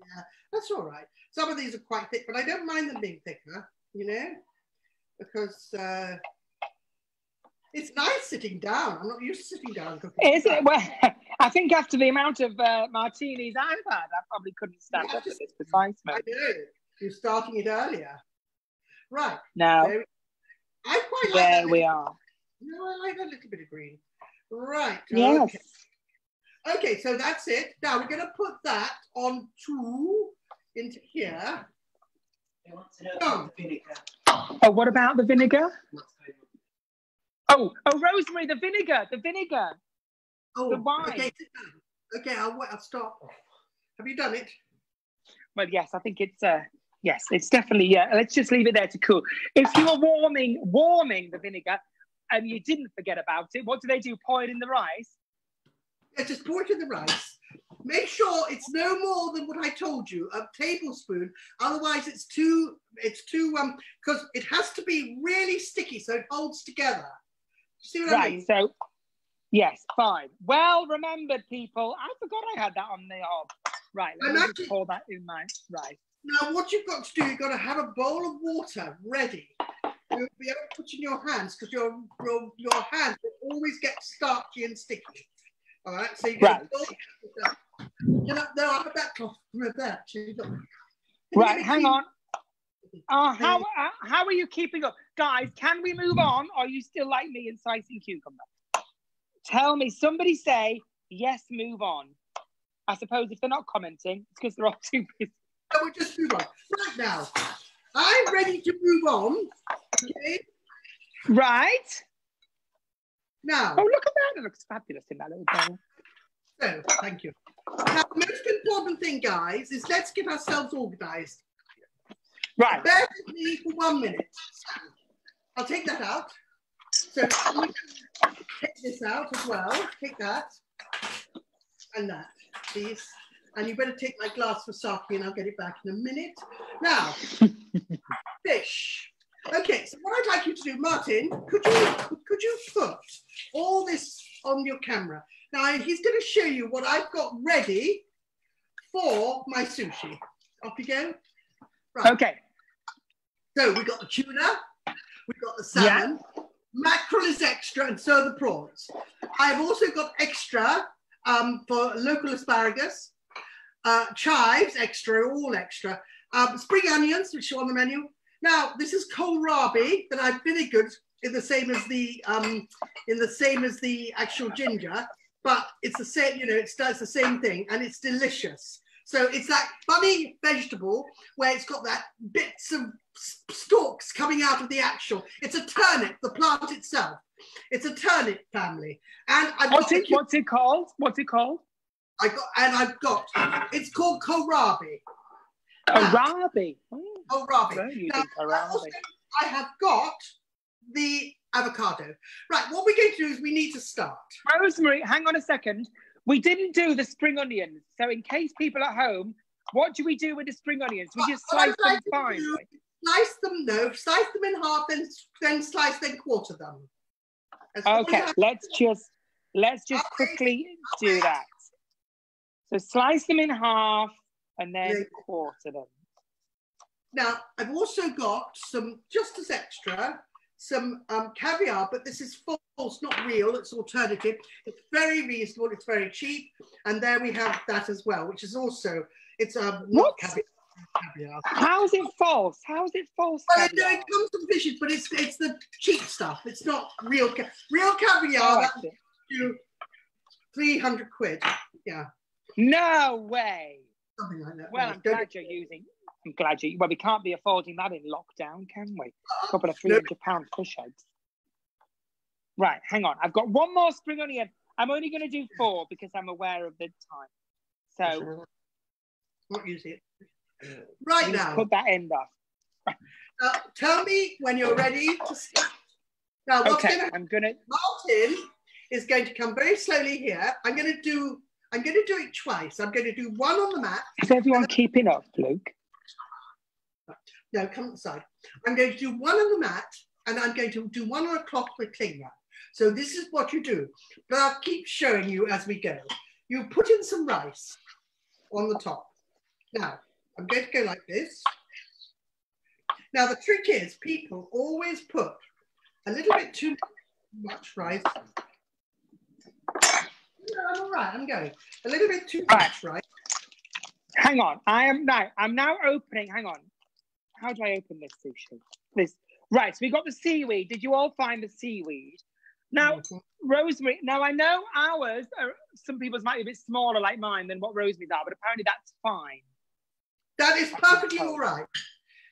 Speaker 1: Yeah, that's all right. Some of these are quite thick, but I don't mind them being thicker, you know, because uh, it's nice sitting down. I'm not used to sitting down.
Speaker 2: Is it? Well, I think after the amount of uh, martinis I've had, I probably couldn't stand
Speaker 1: Yeah,
Speaker 2: up to
Speaker 1: just-
Speaker 2: this precise
Speaker 1: I
Speaker 2: moment.
Speaker 1: know. You're starting it earlier. Right.
Speaker 2: Now,
Speaker 1: There, I quite like
Speaker 2: there we are.
Speaker 1: No, I like that little bit of green. Right.
Speaker 2: Yes.
Speaker 1: Okay. Okay, so that's it. Now we're going to put that on two into here.
Speaker 3: They want to know
Speaker 1: Oh.
Speaker 3: about the vinegar.
Speaker 2: Oh, what about the vinegar?
Speaker 3: What's going on?
Speaker 2: Oh, oh, Rosemary, the vinegar, the vinegar.
Speaker 1: Oh,
Speaker 2: The wine.
Speaker 1: okay. Okay, I'll, I'll stop. Have you done it?
Speaker 2: Well, yes, I think it's uh, yes, it's definitely yeah. Let's just leave it there to cool. If you were warming warming the vinegar and you didn't forget about it, what do they do? Pour it in the rice.
Speaker 1: Yeah, just pour it in the rice. Make sure it's no more than what I told you, a tablespoon. Otherwise, it's too, it's too, um, because it has to be really sticky so it holds together. See what I
Speaker 2: Right.
Speaker 1: mean?
Speaker 2: So, yes, fine. Well remembered, people. I forgot I had that on the hob. Right. Let
Speaker 1: I'm
Speaker 2: me
Speaker 1: actually-
Speaker 2: just pour that in my right.
Speaker 1: Now, what you've got to do, you've got to have a bowl of water ready. You'll be able to put in your hands because your, your your hands will always get starchy and sticky. All right, so you
Speaker 2: Right.
Speaker 1: A bowl. You know, no, I have that cloth. Remember that. so you got- Can you
Speaker 2: Right. Hang
Speaker 1: clean?
Speaker 2: on. Uh, how uh, how are you keeping up, guys? Can we move on? Or are you still like me and slicing cucumber? Tell me. Somebody say yes. Move on. I suppose if they're not commenting, it's because they're all too busy.
Speaker 1: So we'll just move on. Right now, I'm ready to move on. Okay.
Speaker 2: Right.
Speaker 1: Now,
Speaker 2: Oh, look at that! It looks fabulous in that little bowl.
Speaker 1: so thank you. Now, the most important thing, guys, is let's get ourselves organised.
Speaker 2: Right.
Speaker 1: Bear with me for one minute. I'll take that out. So take this out as well. Take that and that, please. And you better take my glass for sake, and I'll get it back in a minute. Now, fish. Okay, so what I'd like you to do, Martin, could you could you put all this on your camera? Now he's going to show you what I've got ready for my sushi. Off you go. Right.
Speaker 2: Okay.
Speaker 1: So we've got the tuna, we've got the salmon, mackerel is extra, and so are the prawns. I've also got extra um, for local asparagus, uh, chives extra, all extra, um, spring onions, which are on the menu. Now this is kohlrabi that I've vinegared in the same as the um, in the same as the actual ginger, but it's the same. You know, it does the same thing, and it's delicious. So it's that funny vegetable where it's got that bits of stalks coming out of the actual. It's a turnip, the plant itself. It's a turnip family, and I've
Speaker 2: What's
Speaker 1: got
Speaker 2: it? What's it called? What's it called?
Speaker 1: I got, and I've got. It's called kohlrabi.
Speaker 2: Arabi. Oh,
Speaker 1: Kohlrabi. Now,
Speaker 2: think
Speaker 1: I also-
Speaker 2: Arabi.
Speaker 1: I have got the avocado. Right, what we're going to do is we need to start.
Speaker 2: Rosemary, hang on a second. We didn't do the spring onions. So, in case people at home, what do we do with the spring onions? We just slice them fine.
Speaker 1: do- Slice them, no, slice them in half, then then slice, then quarter them. As
Speaker 2: Okay, let's just let's just
Speaker 1: Okay,
Speaker 2: quickly do that. So slice them in half and then
Speaker 1: Yeah.
Speaker 2: quarter them.
Speaker 1: Now, I've also got some, just as extra, some um, caviar, but this is false, not real, it's alternative. It's very reasonable, it's very cheap. And there we have that as well, which is also, it's um, not
Speaker 2: What?
Speaker 1: caviar. caviar.
Speaker 2: How's it false? How's it false?
Speaker 1: Well, it, no, it comes from fishes, but it's it's the cheap stuff. It's not real ca- real caviar.
Speaker 2: Oh,
Speaker 1: you three hundred quid. Yeah,
Speaker 2: No way.
Speaker 1: something like that.
Speaker 2: Well, I'm
Speaker 1: don't-
Speaker 2: glad you're using. I'm glad you. Well, we can't be affording that in lockdown, can we? A couple of three hundred pound fish heads. Right, hang on. I've got one more spring onion. I'm only going to do four because I'm aware of the time. So
Speaker 1: Not use it. Right now,
Speaker 2: put that end off.
Speaker 1: uh, tell me when you're ready to start. Now, what's
Speaker 2: Okay,
Speaker 1: going to
Speaker 2: I'm gonna.
Speaker 1: Martin is going to come very slowly here. I'm going to do. I'm going to do it twice. I'm going to do one on the mat.
Speaker 2: Is everyone keeping up, Luke?
Speaker 1: No, come inside. I'm going to do one on the mat and I'm going to do one on a cloth with cling wrap. So this is what you do. But I'll keep showing you as we go. You put in some rice on the top. Now, I'm going to go like this. Now, the trick is people always put a little bit too much rice. No, I'm all right, I'm going. A little bit too much rice.
Speaker 2: Hang on. I am now. I'm now opening. Hang on. How do I open this sushi? This right. So we got the seaweed. Did you all find the seaweed? Now, Rosemary. Now I know ours. Are, some people's might be a bit smaller, like mine, than what Rosemary's are, but apparently that's fine.
Speaker 1: That is perfectly all right.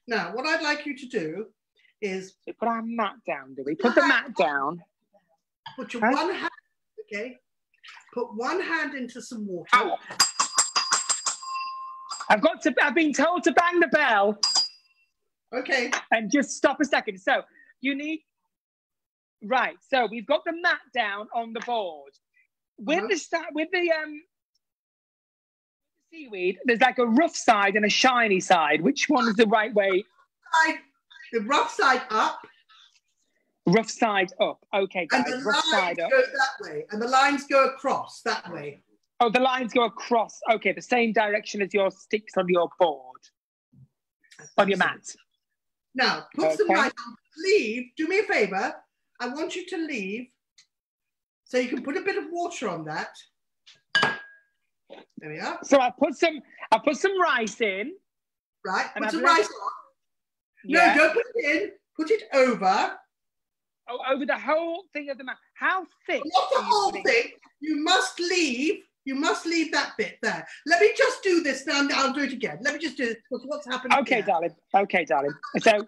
Speaker 1: Now, what I'd like you to do is
Speaker 2: So put our mat down. Do we put the mat down?
Speaker 1: put your
Speaker 2: Huh?
Speaker 1: one hand, okay? Put one hand into some water.
Speaker 2: Ow. I've got to. I've been told to bang the bell
Speaker 1: Okay,
Speaker 2: and just stop a second. So you need. Right. So we've got the mat down on the board. With
Speaker 1: Uh-huh.
Speaker 2: the sta- with the um seaweed, there's like a rough side and a shiny side. Which one is the right way?
Speaker 1: side, the rough side up,
Speaker 2: Rough side up. Okay,
Speaker 1: and the
Speaker 2: Rough
Speaker 1: lines go that way, and the lines go across that way.
Speaker 2: Oh, the lines go across. Okay, the same direction as your sticks on your board, on your mat.
Speaker 1: Now, put some
Speaker 2: Okay.
Speaker 1: rice on. Leave, do me a favor. I want you to leave so you can put a bit of water on that. There we are.
Speaker 2: So I put some. I put some rice in.
Speaker 1: Right, put some rice on.
Speaker 2: Yeah.
Speaker 1: No, don't put it in. Put it over.
Speaker 2: Oh, over the whole thing of the mat. How thick?
Speaker 1: Not the whole thing. You must leave. You must leave that bit there. Let me just do this now. and I'll do it again. Let me just do this because what's happening?
Speaker 2: Okay,
Speaker 1: here.
Speaker 2: darling. Okay, darling. So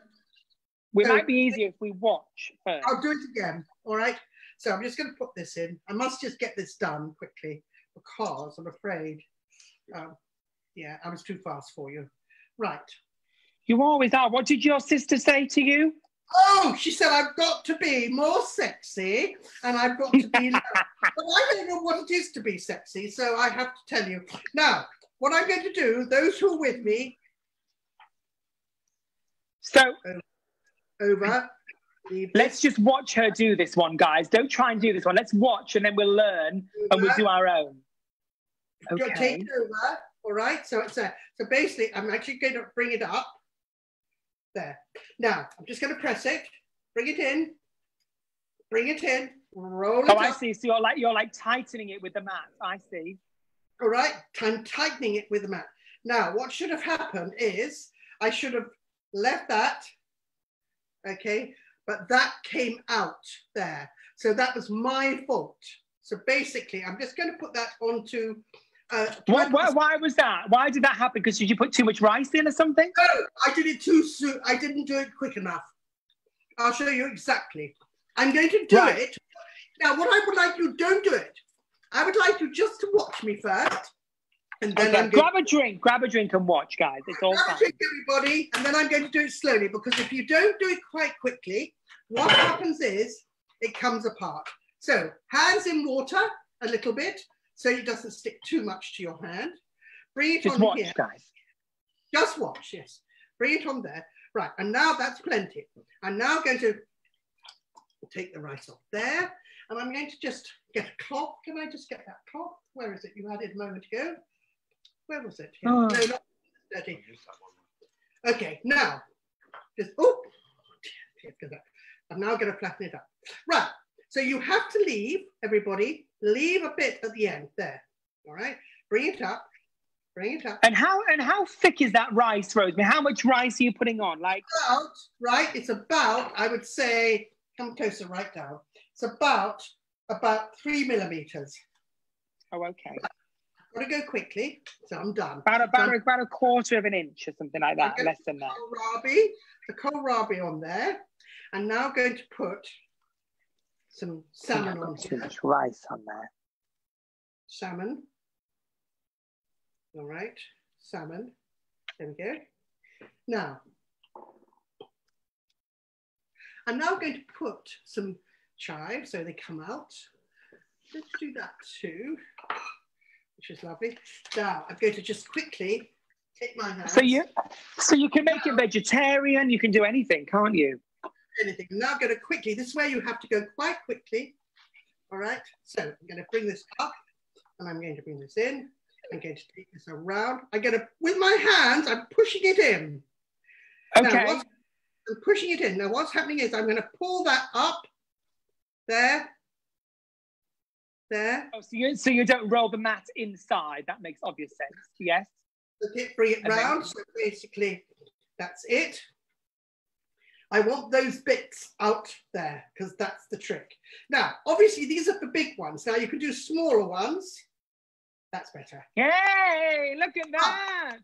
Speaker 2: we
Speaker 1: So-
Speaker 2: might be easier if we watch first.
Speaker 1: I'll do it again. All right. So I'm just going to put this in. I must just get this done quickly because I'm afraid, um, yeah, I was too fast for you. Right.
Speaker 2: You always are. What did your sister say to you?
Speaker 1: Oh, she said I've got to be more sexy and I've got to be. but I don't know what it is to be sexy, so I have to tell you now. What I'm going to do, those who are with me,
Speaker 2: So
Speaker 1: over.
Speaker 2: Let's just watch her do this one, guys. Don't try and do this one. Let's watch and then we'll learn and we'll do our own. Okay.
Speaker 1: Take over. All right. So it's a, so basically, I'm actually going to bring it up. There. Now I'm just going to press it. Bring it in. Bring it in. Roll it
Speaker 2: Oh, I see. So you're like you're like tightening it with the mat. I see.
Speaker 1: All right. I'm tightening it with the mat. Now, what should have happened is I should have left that. Okay. But that came out there. So that was my fault. So basically, I'm just going to put that onto. Uh,
Speaker 2: What, why, why was that? Why did that happen? Because did you put too much rice in or something?
Speaker 1: No, I did it too soon. I didn't do it quick enough. I'll show you exactly. I'm going to do
Speaker 2: Right.
Speaker 1: it. Now, what I would like you, don't do it. I would like you just to watch me first. And then
Speaker 2: Okay,
Speaker 1: I'm going
Speaker 2: grab a drink, grab a drink and watch, guys. It's all
Speaker 1: Grab
Speaker 2: fine.
Speaker 1: drink, everybody, and then I'm going to do it slowly because if you don't do it quite quickly, what happens is it comes apart. So hands in water a little bit so it doesn't stick too much to your hand. Bring it
Speaker 2: Just
Speaker 1: on
Speaker 2: watch,
Speaker 1: here.
Speaker 2: guys.
Speaker 1: Just watch, yes. Bring it on there. Right, and now that's plenty. I'm now going to take the rice off there, and I'm going to just get a cloth. Can I just get that cloth? Where is it? You had it a moment ago. Where was it? Here.
Speaker 2: Oh.
Speaker 1: No, not dirty. Okay, now, just, oh, I'm now going to flatten it up. Right, so you have to leave, everybody, leave a bit at the end there. All right, bring it up, bring it up.
Speaker 2: And how and how thick is that rice, Rosemary? How much rice are you putting on? Like,
Speaker 1: about, right? It's about, I would say, come closer, right down. It's about about three millimeters.
Speaker 2: oh, okay,
Speaker 1: I've got to go quickly, so I'm done.
Speaker 2: about about about a quarter of an inch or something like that, less than that.
Speaker 1: Kohlrabi, the kohlrabi on there. I'm now going to put some salmon on
Speaker 2: Too much rice on there.
Speaker 1: Salmon. All right, salmon. There we go. Now, I'm now going to put some chives so they come out. Let's do that too, which is lovely. Now, I'm going to just quickly take my hand.
Speaker 2: So you, so you can make it vegetarian. You can do anything, can't you?
Speaker 1: anything. Now I'm now going to quickly, this way you have to go quite quickly. All right, so I'm going to bring this up and I'm going to bring this in. I'm going to take this around. I'm going to, with my hands, I'm pushing it in. Now,
Speaker 2: Okay.
Speaker 1: what's- I'm pushing it in. Now, what's happening is I'm going to pull that up there, there,
Speaker 2: Oh, so you so you don't roll the mat inside. That makes obvious sense. Yes.
Speaker 1: okay, bring it
Speaker 2: And then-
Speaker 1: round. So basically, that's it. I want those bits out there because that's the trick. Now, obviously, these are for big ones. Now, you can do smaller ones. That's better.
Speaker 2: Yay! Look at ah. that.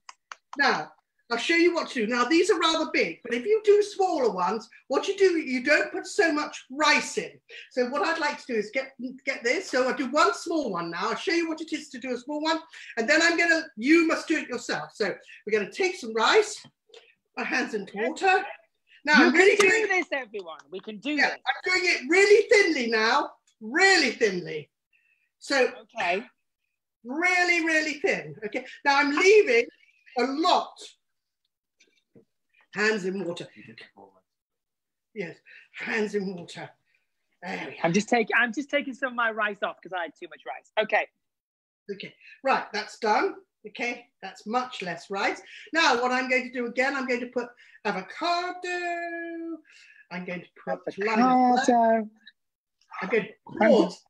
Speaker 1: Now, I'll show you what to do. Now, these are rather big, but if you do smaller ones, what you do, you don't put so much rice in. So what I'd like to do is get, get this. So I'll do one small one now. I'll show you what it is to do a small one. And then I'm going to, you must do it yourself. So we're going to take some rice, my hands into water. Now,
Speaker 2: you
Speaker 1: I'm really doing
Speaker 2: do this, everyone. We can do
Speaker 1: yeah,
Speaker 2: this.
Speaker 1: I'm doing it really thinly now, really thinly. So
Speaker 2: Okay.
Speaker 1: really, really thin. Okay. Now I'm leaving a lot. Hands in water. Yes, hands in water.
Speaker 2: I'm just taking I'm just taking some of my rice off because I had too much rice. Okay.
Speaker 1: Okay. Right, that's done. Okay, that's much less rice. Now, what I'm going to do again, I'm going to put avocado. I'm going to put lime.
Speaker 2: Avocado.
Speaker 1: I'm going to prawns.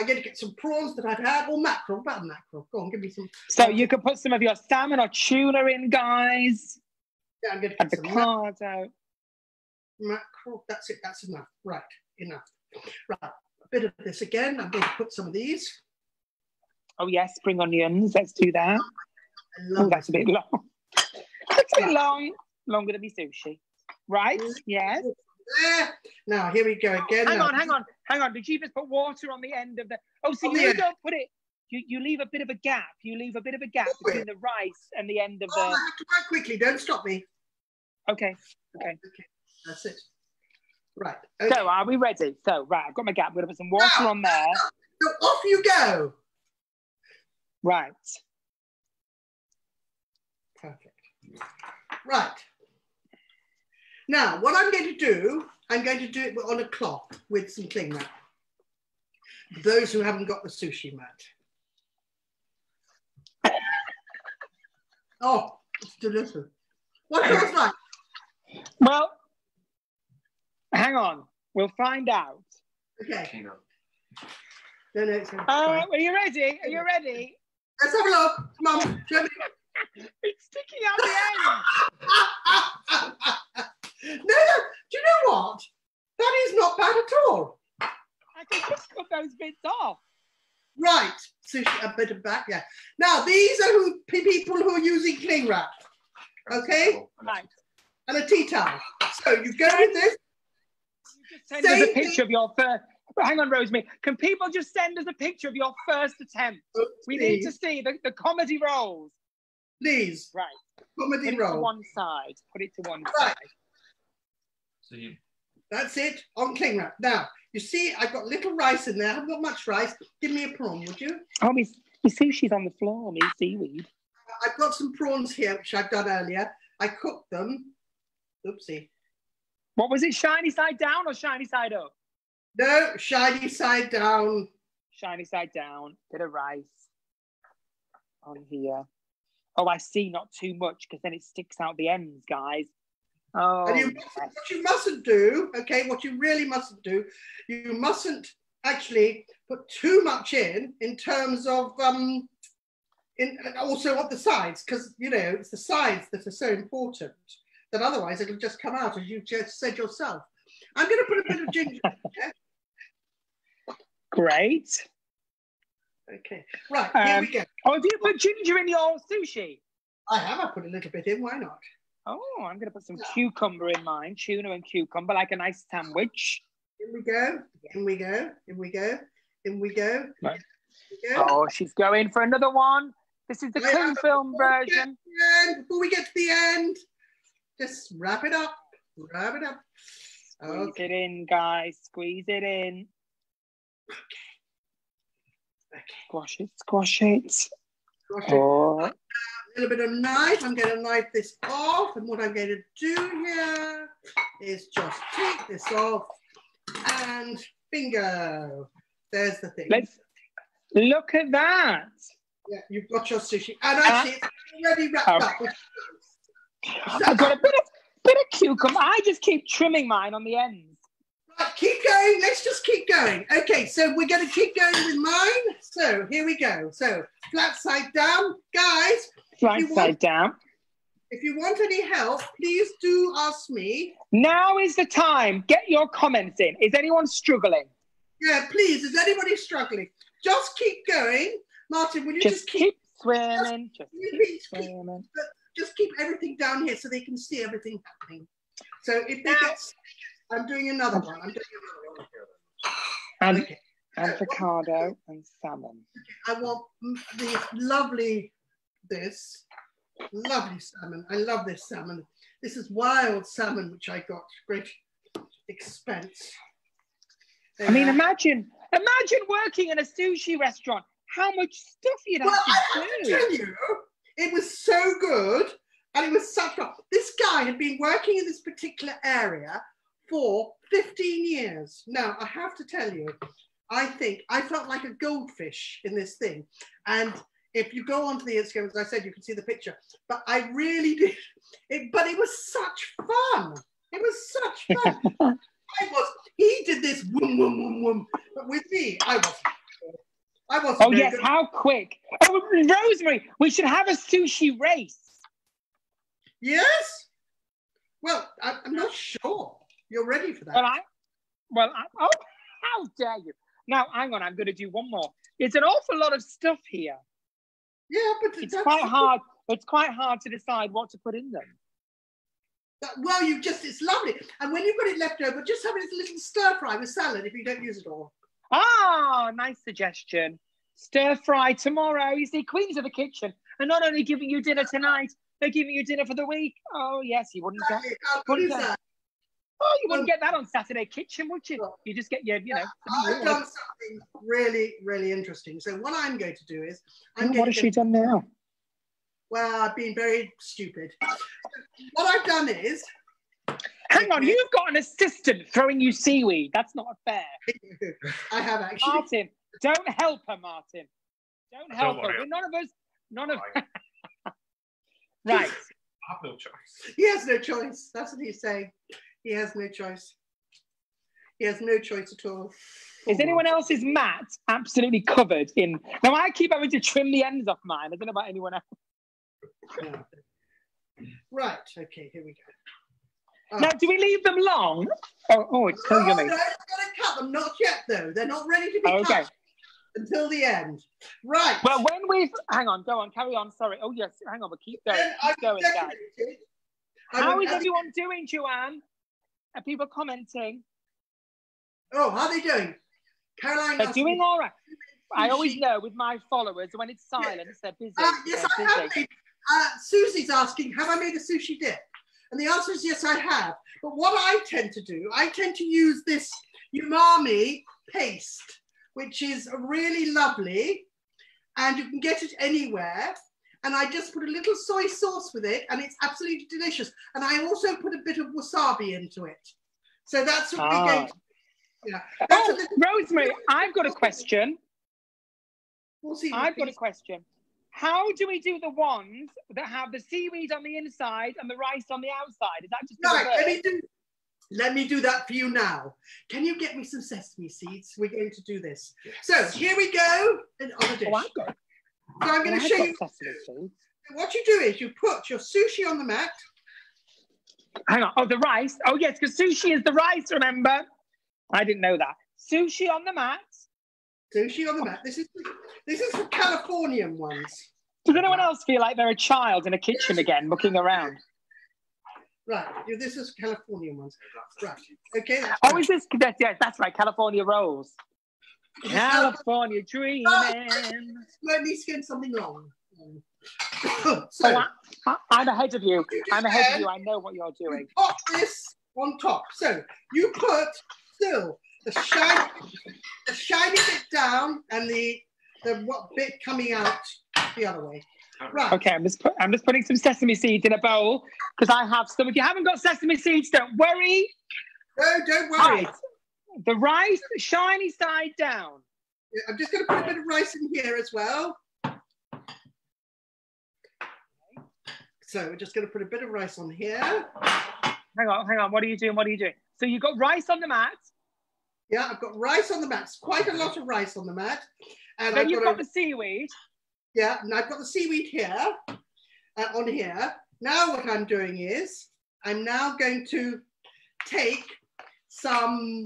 Speaker 1: I'm going to get some prawns that I've had, or mackerel, about mackerel. Go on, give me some.
Speaker 2: So you can put some of your salmon or tuna in, guys.
Speaker 1: Yeah, I'm going to get some mackerel.
Speaker 2: out.
Speaker 1: mackerel. That's it. That's enough. Right. Enough. Right. A bit of this again. I'm going to put some of these.
Speaker 2: Oh yes, spring onions. Let's do that. Oh, that's a bit long. That's a bit long. Longer than me sushi. Right? Mm-hmm. Yes.
Speaker 1: there. Now here we go oh, again.
Speaker 2: Hang
Speaker 1: Now,
Speaker 2: on, hang on, hang on. Did you just put water on the end of the? Oh, so
Speaker 1: On the
Speaker 2: you
Speaker 1: end.
Speaker 2: don't put it. You, you leave a bit of a gap. You leave a bit of a gap
Speaker 1: Oh,
Speaker 2: between the rice and the end of
Speaker 1: Oh, I have to work quickly. Don't stop me.
Speaker 2: Okay. Okay. Okay.
Speaker 1: That's it. Right. Okay.
Speaker 2: So are we ready? So right, I've got my gap. I'm gonna put some water
Speaker 1: Now.
Speaker 2: on there.
Speaker 1: So off you go.
Speaker 2: Right.
Speaker 1: Perfect. Right. Now, what I'm going to do, I'm going to do it on a cloth with some cling wrap. Those who haven't got the sushi mat. Oh, it's delicious. What yours like?
Speaker 2: Well, hang on. We'll find out.
Speaker 1: Okay.
Speaker 3: Hang on.
Speaker 1: No, no, it's
Speaker 2: Uh, are you ready? Are you ready?
Speaker 1: Let's have a look. Come on.
Speaker 2: It's sticking out the end.
Speaker 1: no, no. Do you know what? That is not bad at all.
Speaker 2: I can just cut those bits off.
Speaker 1: Right. Sushi, a bit of back, yeah. Now, these are who people who are using cling wrap. Okay.
Speaker 2: Right.
Speaker 1: And a tea towel. So you go with this.
Speaker 2: You just send us a
Speaker 1: Same
Speaker 2: picture of your first. Hang on, Rosemary. Can people just send us a picture of your first attempt? Oh, we need to see the, the comedy rolls.
Speaker 1: please.
Speaker 2: Right. Comedy Put
Speaker 1: Comedy
Speaker 2: it to one side. Put it to one
Speaker 1: Right.
Speaker 2: side.
Speaker 3: So you
Speaker 1: That's it on cling wrap. Now, you see, I've got little rice in there. I haven't got much rice. Give me a prawn, would you?
Speaker 2: Oh, my, my sushi's on the floor. My seaweed.
Speaker 1: I've got some prawns here, which I've done earlier. I cooked them. Oopsie.
Speaker 2: What was it? Shiny side down or shiny side up?
Speaker 1: No, shiny side down.
Speaker 2: Shiny side down. Bit of rice on here. Oh, I see. Not too much because then it sticks out the ends, guys. Oh,
Speaker 1: And you, what you mustn't do, okay, what you really mustn't do, you mustn't actually put too much in, in terms of, um, in, and also on the sides, because, you know, it's the sides that are so important, that otherwise it'll just come out, as you just said yourself. I'm going to put a bit of ginger.
Speaker 2: great.
Speaker 1: Okay, right, here
Speaker 2: Um,
Speaker 1: we go.
Speaker 2: Oh, have you put ginger in your sushi?
Speaker 1: I have, I put a little bit in, why not?
Speaker 2: Oh, I'm going to put some cucumber in mine, tuna and cucumber, like a nice sandwich.
Speaker 1: In we go, in we go, in we go, in we go.
Speaker 2: Right.
Speaker 1: We go.
Speaker 2: Oh, she's going for another one. This is the
Speaker 1: Yeah,
Speaker 2: film version.
Speaker 1: end, before we get to the end, just wrap it up. Wrap it up.
Speaker 2: Squeeze
Speaker 1: Okay.
Speaker 2: it in, guys. Squeeze it in.
Speaker 1: Okay. okay.
Speaker 2: Squash it, squash it.
Speaker 1: Gosh, a
Speaker 2: Oh,
Speaker 1: little bit of knife. I'm going to knife this off, and what I'm going to do here is just take this off, and bingo. There's the thing.
Speaker 2: let's look at that.
Speaker 1: Yeah, you've got your sushi, and uh, actually it's already wrapped
Speaker 2: Oh.
Speaker 1: up. Which,
Speaker 2: I've got a bit of bit of cucumber. I just keep trimming mine on the ends.
Speaker 1: Right, keep going. Let's just keep going. Okay, so we're going to keep going with mine. So here we go. So flat side down, guys.
Speaker 2: Right
Speaker 1: want-
Speaker 2: side down.
Speaker 1: If you want any help, please do ask me.
Speaker 2: Now is the time. Get your comments in. Is anyone struggling?
Speaker 1: Yeah, please. Is anybody struggling? Just keep going, Martin. Will you just,
Speaker 2: Just
Speaker 1: keep,
Speaker 2: keep swimming. Just
Speaker 1: you
Speaker 2: keep
Speaker 1: keep-
Speaker 2: swimming.
Speaker 1: just keep everything down here so they can see everything happening. So if they get, I'm doing another one. I'm doing another one.
Speaker 2: And
Speaker 1: Okay.
Speaker 2: avocado and salmon.
Speaker 1: I want the lovely this lovely salmon. I love this salmon. This is wild salmon, which I got great expense.
Speaker 2: I mean,
Speaker 1: Uh,
Speaker 2: imagine, imagine working in a sushi restaurant. How much stuff you'd have
Speaker 1: well, I
Speaker 2: to
Speaker 1: have to tell you, it was so good, and it was such fun. This guy had been working in this particular area for 15 years. Now, I have to tell you, I think I felt like a goldfish in this thing. And if you go onto the Instagram, as I said, you can see the picture. But I really did. It, but it was such fun. It was such fun. I was. He did this. But with me, I wasn't. I wasn't.
Speaker 2: Oh yes,
Speaker 1: good.
Speaker 2: how quick! Oh, Rosemary, we should have a sushi race.
Speaker 1: Yes. Well, I, I'm not sure. You're ready for that.
Speaker 2: Well, I, well, I, oh, how dare you! Now, hang on, I'm going to do one more. It's an awful lot of stuff here.
Speaker 1: Yeah, but
Speaker 2: It's quite hard. It's quite hard to decide what to put in them.
Speaker 1: well, you just, it's lovely. And when you've got it left over, just have it as a little stir fry with salad if you don't use it all.
Speaker 2: Ah, nice suggestion. Stir fry tomorrow. You see, Queens of the Kitchen are not only giving you dinner tonight, they're giving you dinner for the week. Oh yes, you wouldn't get. Wouldn't
Speaker 1: that?
Speaker 2: Oh, you wouldn't get that on Saturday Kitchen, would you? You just get your, you know.
Speaker 1: I've done something really, really interesting. So what I'm going to do is, I'm going
Speaker 2: what has
Speaker 1: to,
Speaker 2: she done now?
Speaker 1: well, I've been very stupid. What I've done is,
Speaker 2: Hang Hang on, you've got an assistant throwing you seaweed. That's not fair.
Speaker 1: I have actually.
Speaker 2: Martin, don't help her, Martin. Don't help her. We're None of us, none of
Speaker 3: I
Speaker 2: right.
Speaker 3: I have no choice.
Speaker 1: He has no choice. That's what he's saying. He has no choice. He has no choice at all.
Speaker 2: Is anyone else's mat absolutely covered in? Now I keep having to trim the ends off mine. I don't know about anyone else.
Speaker 1: No. Right. Okay. Here we go. Oh.
Speaker 2: Now, do we leave them long? Oh, oh it's
Speaker 1: Oh, no. I'm going to cut them. Not yet, though. They're not ready to be oh,
Speaker 2: Okay.
Speaker 1: cut until the end. Right.
Speaker 2: Well, when we've hang on, go on, carry on. Sorry. Oh yes, hang on, but keep going, keep going, guys. How is everyone doing, Joanne? Are people commenting?
Speaker 1: Oh, how are they doing? Caroline.
Speaker 2: They're doing
Speaker 1: me-
Speaker 2: all right. I always know with my followers when it's silent, they're busy.
Speaker 1: Uh, yes,
Speaker 2: they're
Speaker 1: I have
Speaker 2: busy.
Speaker 1: made. Uh, Susie's asking, have I made a sushi dip? And the answer is yes, I have. But what I tend to do, I tend to use this umami paste, which is really lovely, and you can get it anywhere. And I just put a little soy sauce with it, and it's absolutely delicious. And I also put a bit of wasabi into it. So that's what
Speaker 2: Ah.
Speaker 1: we're going to. Yeah,
Speaker 2: Oh,
Speaker 1: little.
Speaker 2: Rosemary, I've got a question.
Speaker 1: We'll see.
Speaker 2: I've got a question. How do we do the ones that have the seaweed on the inside and the rice on the outside? Is that just the
Speaker 1: Right, let me do let me do that for you now. Can you get me some sesame seeds? We're going to do this. So here we go and on the dish.
Speaker 2: Oh, I've got,
Speaker 1: So I'm going to show you what you do is you put your sushi on the mat.
Speaker 2: Hang on. Oh, the rice. Oh, yes, because sushi is the rice, remember? I didn't know that. Sushi on the mat.
Speaker 1: Sushi on the mat. This is this is for Californian ones.
Speaker 2: Does anyone else feel like they're a child in a kitchen again, looking around?
Speaker 1: Right. This is Californian ones. Right. Okay.
Speaker 2: Oh, is this? Yes, yes, that's right. California rolls. California dreaming.
Speaker 1: Let me skin something long.
Speaker 2: So
Speaker 1: so
Speaker 2: I, I'm ahead of you.
Speaker 1: You
Speaker 2: I'm ahead of you. I know what you're doing.
Speaker 1: put this on top. So you put still the shiny, the shiny bit down and the the what bit coming out the other way. Right.
Speaker 2: Okay, I'm just put, I'm just putting some sesame seeds in a bowl because I have some. If you haven't got sesame seeds, don't worry.
Speaker 1: No, don't worry.
Speaker 2: Right. The rice, shiny side down.
Speaker 1: I'm just going to put a bit of rice in here as well. So we're just going to put a bit of rice on here.
Speaker 2: Hang on, hang on. What are you doing? What are you doing? So you've got rice on the mat.
Speaker 1: Yeah, I've got rice on the mat. Quite a lot of rice on the mat. And
Speaker 2: Then
Speaker 1: I've
Speaker 2: you've
Speaker 1: got,
Speaker 2: got
Speaker 1: a,
Speaker 2: the seaweed.
Speaker 1: yeah, and I've got the seaweed here uh, on here. Now what I'm doing is I'm now going to take some.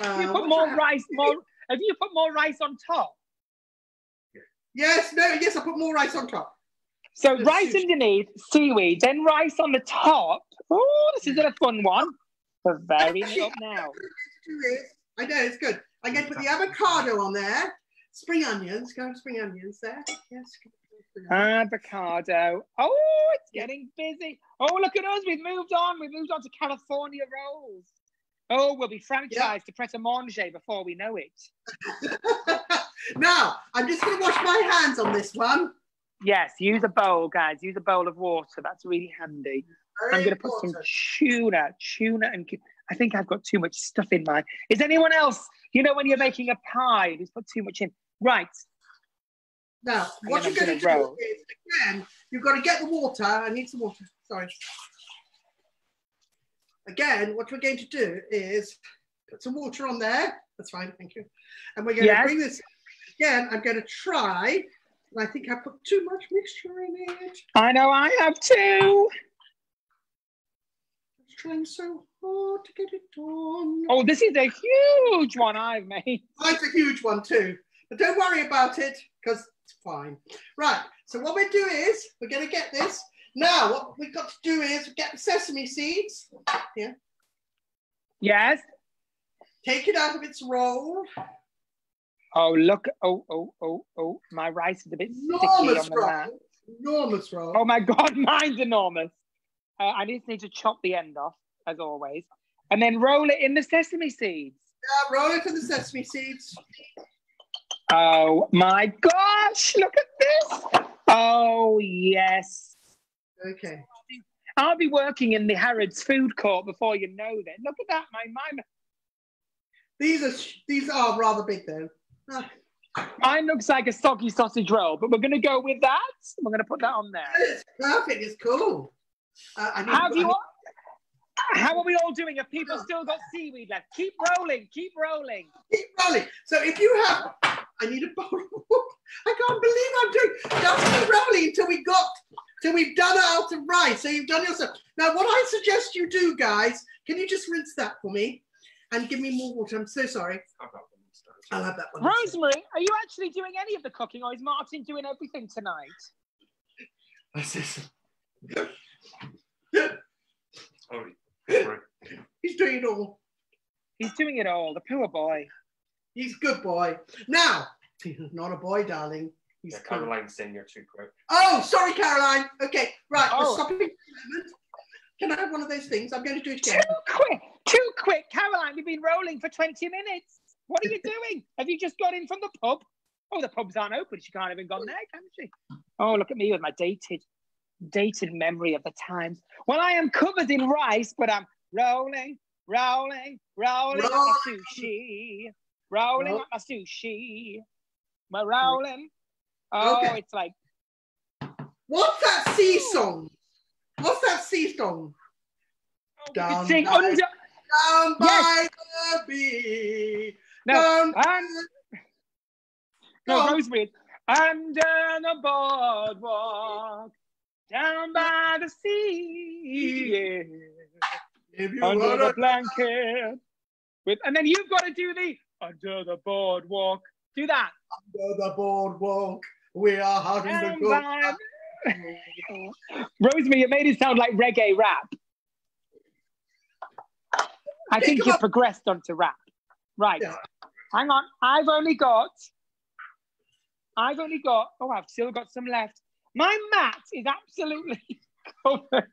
Speaker 1: Uh,
Speaker 2: you put more
Speaker 1: have?
Speaker 2: rice. More. Have you put more rice on top?
Speaker 1: Yes, no, yes, I put more rice on top.
Speaker 2: So
Speaker 1: The
Speaker 2: rice
Speaker 1: sushi.
Speaker 2: underneath, seaweed, then rice on the top. Oh, this is a fun one. We're varying it up now.
Speaker 1: I know it's good. I'm going to put the avocado on there, spring onions, go spring onions there. Yes.
Speaker 2: Avocado. Oh, it's getting busy. Oh, look at us. We've moved on. We've moved on to California rolls. Oh, we'll be franchised to Pret a Manger before we know it.
Speaker 1: now, I'm just going to wash my hands on this one.
Speaker 2: Yes, use a bowl, guys. Use a bowl of water. That's really handy.
Speaker 1: Very
Speaker 2: I'm going to put some tuna, tuna, and I think I've got too much stuff in mine. Is anyone else? You know when you're making a pie, you put too much in. Right.
Speaker 1: Now, what you're going to do
Speaker 2: roll.
Speaker 1: is, again, you've got to get the water. I need some water. Sorry. Again, what we're going to do is put some water on there. That's fine, thank you. And we're going
Speaker 2: Yes.
Speaker 1: to bring this again. I'm going to try. I think I put too much mixture in it.
Speaker 2: I know I have too.
Speaker 1: I'm trying so hard to get it done.
Speaker 2: Oh, this is a huge one I've made.
Speaker 1: Oh, it's a huge one too. But don't worry about it because it's fine. Right. So what we do is we're going to get this. Now, what we've got to do is get the sesame seeds. Yeah.
Speaker 2: Yes.
Speaker 1: Take it out of its roll.
Speaker 2: Oh, look. Oh, oh, oh, oh. My rice is a bit sticky
Speaker 1: Enormous
Speaker 2: on the mat.
Speaker 1: roll. Enormous roll.
Speaker 2: Oh my God, mine's enormous. Uh, I just need to chop the end off, as always, and then roll it in the sesame seeds.
Speaker 1: Yeah, roll it in the sesame seeds.
Speaker 2: Oh my gosh, look at this. Oh, yes.
Speaker 1: Okay.
Speaker 2: I'll be working in the Harrods food court before you know it. Look at that, my mine.
Speaker 1: These are these are rather big though. Ah,
Speaker 2: Mine looks like a soggy sausage roll, but we're going to go with that. We're going to put that on there.
Speaker 1: It's perfect. It's cool. Uh, I need,
Speaker 2: How have you?
Speaker 1: I
Speaker 2: all- How are we all doing? Have people still got seaweed left? Keep rolling. Keep rolling.
Speaker 1: keep rolling. So if you have, I need a bowl. I can't believe I'm doing. Just keep rolling until we got till we've done it out of rice. So you've done yourself. Now, what I suggest you do, guys, can you just rinse that for me and give me more water? I'm so sorry.
Speaker 3: I've got them instead.
Speaker 1: I'll have that one.
Speaker 2: Rosemary, are you actually doing any of the cooking, or is Martin doing everything tonight?
Speaker 3: Oh, sorry.
Speaker 1: He's doing it all.
Speaker 2: He's doing it all. The poor boy.
Speaker 1: He's a good boy. Now, he's not a boy, darling.
Speaker 3: Yeah. Caroline's saying you're too quick.
Speaker 1: Oh, sorry, Caroline. Okay, right.
Speaker 2: Oh.
Speaker 1: We're stopping for a moment. Can I have one of those things? I'm going to do it again.
Speaker 2: Too quick. Too quick. Caroline, we've been rolling for 20 minutes. What are you doing? Have you just got in from the pub? Oh, the pubs aren't open. She can't even gone there, can she? Oh, look at me with my dated, dated memory of the times. Well, I am covered in rice, but I'm rolling, rolling, rolling on my sushi. Rolling
Speaker 1: Roll-
Speaker 2: on my sushi. We're rolling. Oh,
Speaker 1: Okay.
Speaker 2: it's like
Speaker 1: What's that sea song? What's that sea song?
Speaker 2: oh,
Speaker 1: Down by-
Speaker 2: under.
Speaker 1: Down by
Speaker 2: Yes.
Speaker 1: the beach.
Speaker 2: No,
Speaker 1: Down
Speaker 2: and no. Rosemary. Under the boardwalk, down by the sea,
Speaker 1: you
Speaker 2: under the blanket. With, and then you've got to do the under the boardwalk. Do that.
Speaker 1: under the boardwalk, we are having the
Speaker 2: Down
Speaker 1: good.
Speaker 2: by... Rosemary, you made it sound like reggae rap. I think
Speaker 1: Think
Speaker 2: you
Speaker 1: about-
Speaker 2: progressed onto rap. Right.
Speaker 1: Yeah.
Speaker 2: Hang on. I've only got. I've only got. Oh, I've still got some left. My mat is absolutely covered.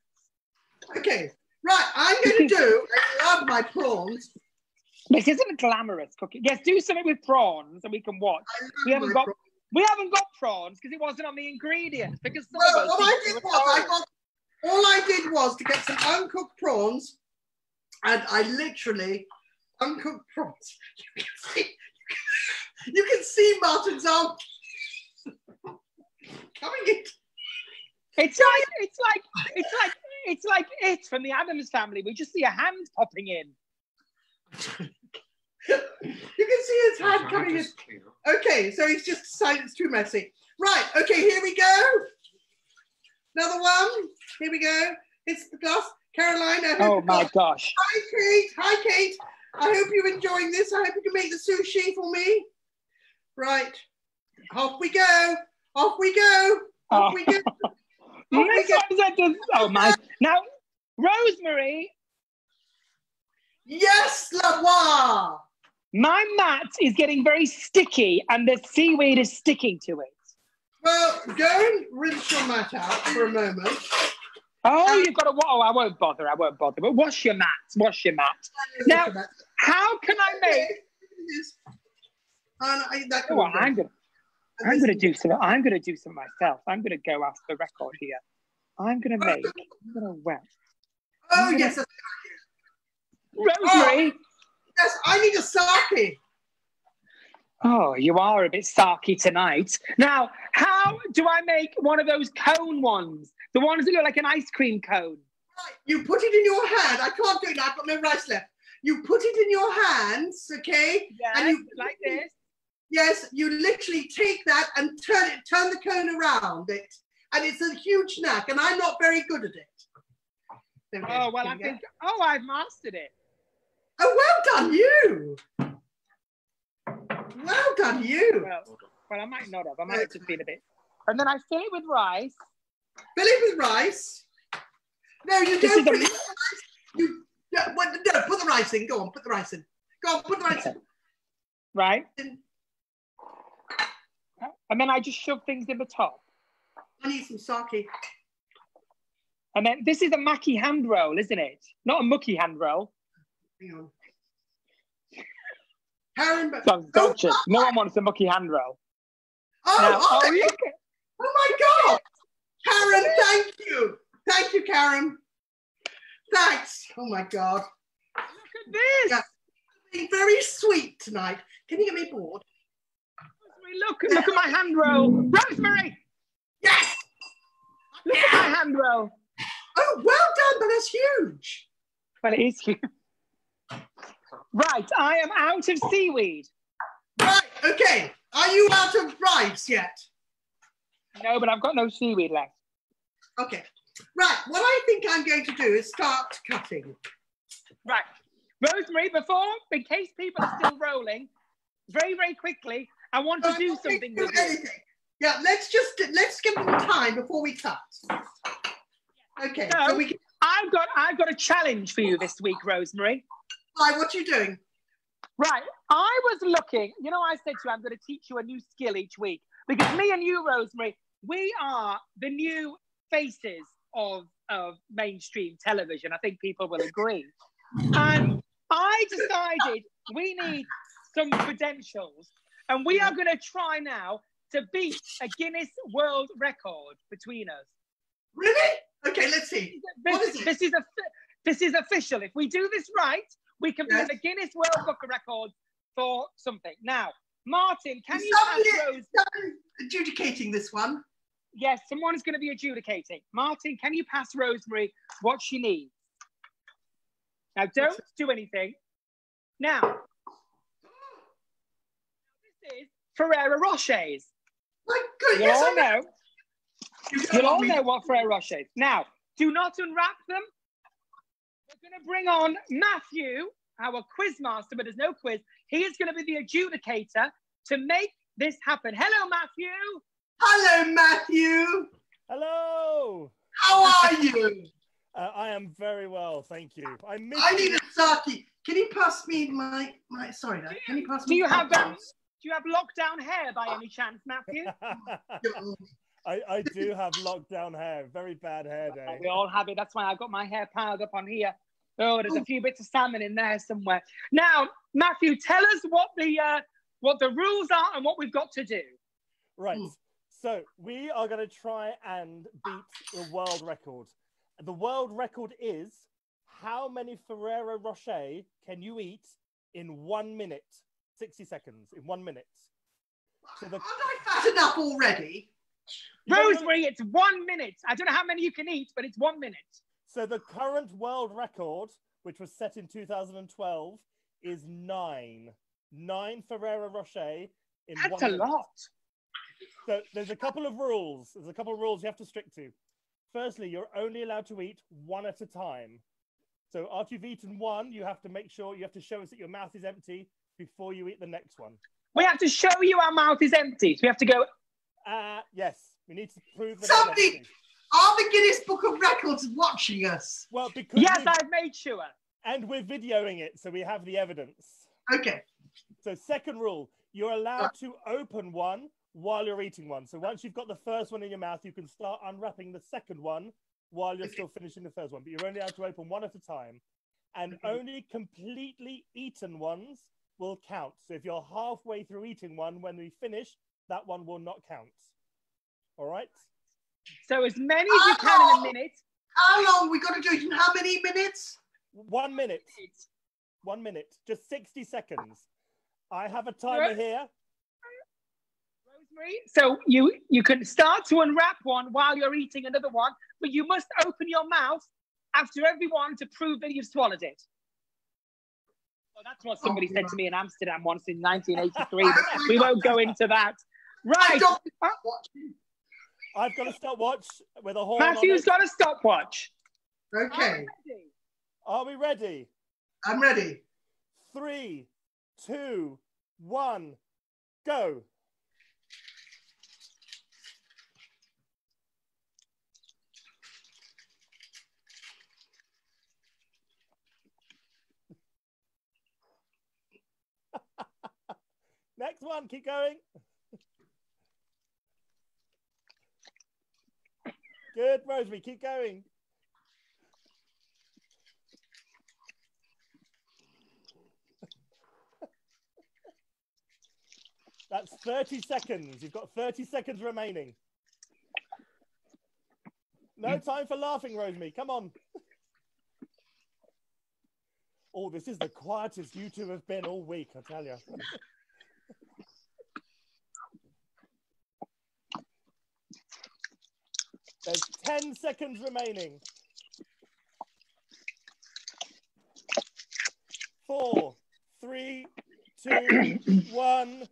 Speaker 1: Okay, right. I'm going to do. I love my prawns.
Speaker 2: This isn't a glamorous cooking. Yes, do something with prawns and we can watch. We haven't got-
Speaker 1: prawns.
Speaker 2: We haven't got prawns because it wasn't on the ingredients. Because some
Speaker 1: Well,
Speaker 2: of us
Speaker 1: I did was I got all I did was to get some uncooked prawns, and I literally uncooked prawns. You can see, you can see Martin's arm coming in.
Speaker 2: It's like it's like it's like it's like it from the Addams family. We just see a hand popping in.
Speaker 1: You can see his hand coming in.
Speaker 3: just clean up?
Speaker 1: Okay, so he's just decided it's too messy. Right, okay, here we go. Another one. Here we go. It's the glass. Carolina.
Speaker 2: Oh my gosh.
Speaker 1: Hi, Kate. Hi, Kate. I hope you're enjoying this. I hope you can make the sushi for me. Right. Off we go. Off we go. Off
Speaker 2: Oh.
Speaker 1: we go.
Speaker 2: This one's a dis- oh my now Rosemary,
Speaker 1: Yes, La Voix.
Speaker 2: My mat is getting very sticky and the seaweed is sticking to it.
Speaker 1: Well, go and rinse your mat out for a moment.
Speaker 2: Oh, you've got to. Oh, I won't bother. I won't bother. But wash your mat. Wash your mat. Now-. How can I make?
Speaker 1: Yes. And I, that
Speaker 2: Oh,
Speaker 1: be
Speaker 2: I'm
Speaker 1: done.
Speaker 2: gonna. I'm gonna do some. I'm gonna do some myself. I'm gonna go off the record here. I'm gonna make. I'm gonna wet.
Speaker 1: Oh, yes. that's-
Speaker 2: Rosemary.
Speaker 1: Oh, Yes, I need a sake.
Speaker 2: Oh, you are a bit sarky tonight. Now, how do I make one of those cone ones? The ones that look like an ice cream cone.
Speaker 1: You put it in your hand. I can't do it. I've got no rice left. You put it in your hands, okay?
Speaker 2: Yes,
Speaker 1: And you-
Speaker 2: like this.
Speaker 1: Yes, you literally take that and turn it, turn the cone around it, and it's a huge snack. And I'm not very good at it. Go.
Speaker 2: Oh well, I think. Oh, I've mastered it.
Speaker 1: Oh, well done, you. Well done, you.
Speaker 2: Well, well, I might not have. I might have just been a bit. And then I fill it with rice.
Speaker 1: Fill it with rice. No, you
Speaker 2: This
Speaker 1: don't
Speaker 2: is a-
Speaker 1: fill it with rice. You no, what- no, put the rice in. Go on, put the rice in. Go on, put the rice in.
Speaker 2: right? And then I just shove things in the top.
Speaker 1: I need some sake.
Speaker 2: And then this is a maki hand roll, isn't it? Not a mucky hand roll.
Speaker 1: Hang on. Karen, but
Speaker 2: So don't you? No one wants a mucky hand roll.
Speaker 1: oh,
Speaker 2: Now,
Speaker 1: oh,
Speaker 2: oh, look at
Speaker 1: oh my God, Karen, thank you, thank you, Karen. Thanks. Oh my God.
Speaker 2: Look at this.
Speaker 1: Yeah. Being very sweet tonight. Can you get me a board?
Speaker 2: Rosemary, look, look at my hand roll. Rosemary,
Speaker 1: Yes.
Speaker 2: look at my hand roll.
Speaker 1: Oh, well done. But that's huge.
Speaker 2: Well, it is huge. Right, I am out of seaweed.
Speaker 1: Right. Okay. Are you out of rice yet?
Speaker 2: No, but I've got no seaweed left.
Speaker 1: Okay. Right. What I think I'm going to do is start cutting.
Speaker 2: Right. Rosemary, before, in case people are still rolling, very, very quickly, I want to do something
Speaker 1: do
Speaker 2: with you.
Speaker 1: anything. Yeah. Let's just let's give them time before we cut. Okay.
Speaker 2: No.
Speaker 1: So we can.
Speaker 2: I've got I've got a challenge for you this week, Rosemary.
Speaker 1: Hi. What are you doing?
Speaker 2: Right. I was looking, you know, I said to you, I'm going to teach you a new skill each week because me and you, Rosemary, we are the new faces of, of mainstream television. I think people will agree. And I decided we need some credentials and we are going to try now to beat a Guinness World Record between us.
Speaker 1: Really? Okay. Let's see.
Speaker 2: This,
Speaker 1: What is it?
Speaker 2: this is a this is official. If we do this right, we can be in the Guinness World Book of Records for something. Now, Martin, can
Speaker 1: Is
Speaker 2: you pass Rose?
Speaker 1: Adjudicating this one.
Speaker 2: Yes, someone is going to be adjudicating. Martin, can you pass Rosemary what she needs? Now, don't do anything. Now, this is Ferrero Rochers.
Speaker 1: My goodness.
Speaker 2: all
Speaker 1: I
Speaker 2: know.
Speaker 1: You
Speaker 2: all know what Ferrero Rocher is. Now, do not unwrap them. We're going to bring on Matthew, our quiz master, but there's no quiz. He is going to be the adjudicator to make this happen. Hello, Matthew.
Speaker 1: Hello, Matthew.
Speaker 4: Hello.
Speaker 1: How are you?
Speaker 4: Uh, I am very well, thank you. I
Speaker 1: I need
Speaker 4: you.
Speaker 1: a sake. Can you pass me my my? Sorry, Dad. Can you pass me?
Speaker 2: Do
Speaker 1: me?
Speaker 2: you have um, do you have lockdown hair by any chance, Matthew?
Speaker 4: I, I do have lockdown hair. Very bad hair day.
Speaker 2: we all have it. That's why I've got my hair piled up on here. Oh, there's a few bits of salmon in there somewhere. Now, Matthew, tell us what the uh, what the rules are and what we've got to do.
Speaker 4: Right.
Speaker 1: Mm.
Speaker 4: So we are going to try and beat the world record. The world record is how many Ferrero Rocher can you eat in one minute? 60 seconds in one minute. So the,
Speaker 1: Aren't I fat enough already?
Speaker 4: You don't know-
Speaker 2: Rosemary, it's one minute. I don't know how many you can eat, but it's one minute.
Speaker 4: So the current world record, which was set in 2012, is nine. Nine Ferrero Rocher in
Speaker 2: That's
Speaker 4: one
Speaker 2: a
Speaker 4: minute.
Speaker 2: lot.
Speaker 4: So there's a couple of rules. There's a couple of rules you have to stick to. Firstly, you're only allowed to eat one at a time. So after you've eaten one, you have to make sure you have to show us that your mouth is empty before you eat the next one.
Speaker 2: We have to show you our mouth is empty. So we have to go.
Speaker 4: Uh yes, we need to prove that.
Speaker 1: Somebody-
Speaker 4: It's empty.
Speaker 1: Are the Guinness Book of Records watching us?
Speaker 4: Well, because
Speaker 2: Yes,
Speaker 4: we've-
Speaker 2: I've made sure.
Speaker 4: and we're videoing it, so we have the evidence.
Speaker 1: Okay.
Speaker 4: So second rule, you're allowed to open one while you're eating one. So once you've got the first one in your mouth, you can start unwrapping the second one while you're
Speaker 1: Okay.
Speaker 4: still finishing the first one. But you're only allowed to open one at a time. And
Speaker 1: Okay.
Speaker 4: only completely eaten ones will count. So if you're halfway through eating one, when we finish, that one will not count. All right?
Speaker 2: So as many as you can in a minute.
Speaker 1: How long we got to do it in how many minutes?
Speaker 4: One minute. One minute. Just 60 seconds. I have a timer
Speaker 2: Right.
Speaker 4: here.
Speaker 2: Rosemary. So you you can start to unwrap one while you're eating another one, but you must open your mouth after every one to prove that you've swallowed it. Well, that's what somebody said to me in Amsterdam once in 1983. we won't go into that. Right.
Speaker 1: Uh, Stop watching.
Speaker 4: I've got a stopwatch with a horn
Speaker 2: Matthew's
Speaker 4: on it.
Speaker 2: got a stopwatch.
Speaker 1: Okay,
Speaker 4: Are we ready?
Speaker 1: I'm ready.
Speaker 4: Three, two, one, go. Next one, keep going. Good, Rosemary, keep going. That's 30 seconds. You've got 30 seconds remaining. No mm. time for laughing, Rosemary. Come on. Oh, this is the quietest you two have been all week, I tell you. There's 10 seconds remaining. Four, three, two, one.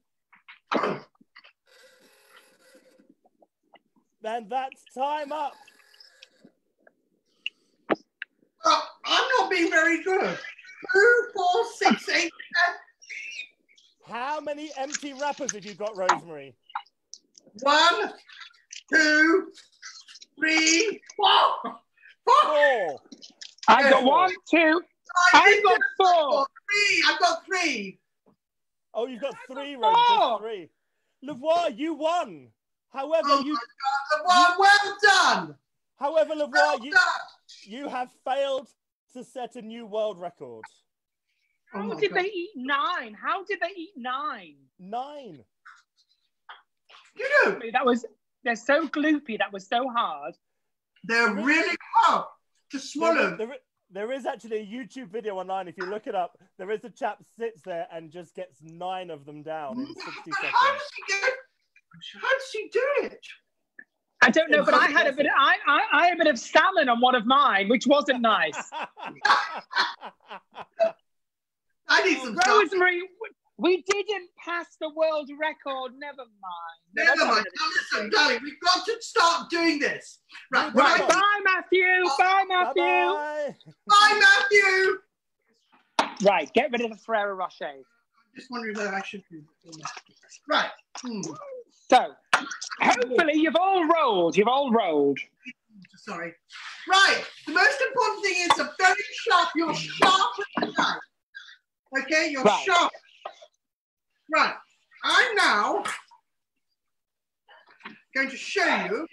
Speaker 4: Then that's time up.
Speaker 1: Oh, I'm not being very good. Two, four, six, eight, ten.
Speaker 4: How many empty wrappers have you got, Rosemary?
Speaker 1: One, two, three, four. Four.
Speaker 4: Four.
Speaker 2: I got one, two, I got four.
Speaker 1: Three. I've got three.
Speaker 4: Oh, you've got
Speaker 2: I
Speaker 4: three,
Speaker 2: got
Speaker 4: Rose. Three. La Voix, you won. However,
Speaker 1: Oh
Speaker 4: you,
Speaker 1: my God. Well, well done.
Speaker 4: however,
Speaker 1: Well
Speaker 4: you, you have failed to set a new world record.
Speaker 1: Oh
Speaker 2: How
Speaker 1: my
Speaker 2: did
Speaker 1: God.
Speaker 2: they eat nine? How did they eat nine?
Speaker 4: Nine.
Speaker 1: You know,
Speaker 2: That was, they're so gloopy. That was so hard.
Speaker 1: they're really hard to swallow.
Speaker 4: is, there, there is actually a YouTube video online. If you look it up, there is a chap sits there and just gets nine of them down in 60
Speaker 1: seconds. How
Speaker 4: seconds.
Speaker 1: does he get? How does he do it?
Speaker 2: I don't know, but I had a
Speaker 4: Impressive.
Speaker 2: bit. I, I, I had a bit of salmon on one of mine, which wasn't nice.
Speaker 1: I need some.
Speaker 2: Rosemary, we didn't pass the world record. Never mind.
Speaker 1: Never mind. Now listen, darling, we've got to start doing this. Right,
Speaker 4: Right.
Speaker 1: right.
Speaker 2: Bye, Matthew. Bye, Matthew.
Speaker 4: Bye-bye.
Speaker 1: Bye, Matthew.
Speaker 2: Right, get rid of the Ferrero Rocher.
Speaker 1: Just wondering whether I should do this. Right. Hmm.
Speaker 2: So, hopefully, you've all rolled. You've all rolled.
Speaker 1: Sorry. Right. The most important thing is a very sharp. You're sharp as. Okay, you're
Speaker 2: Right.
Speaker 1: sharp. Right. I'm now going to show you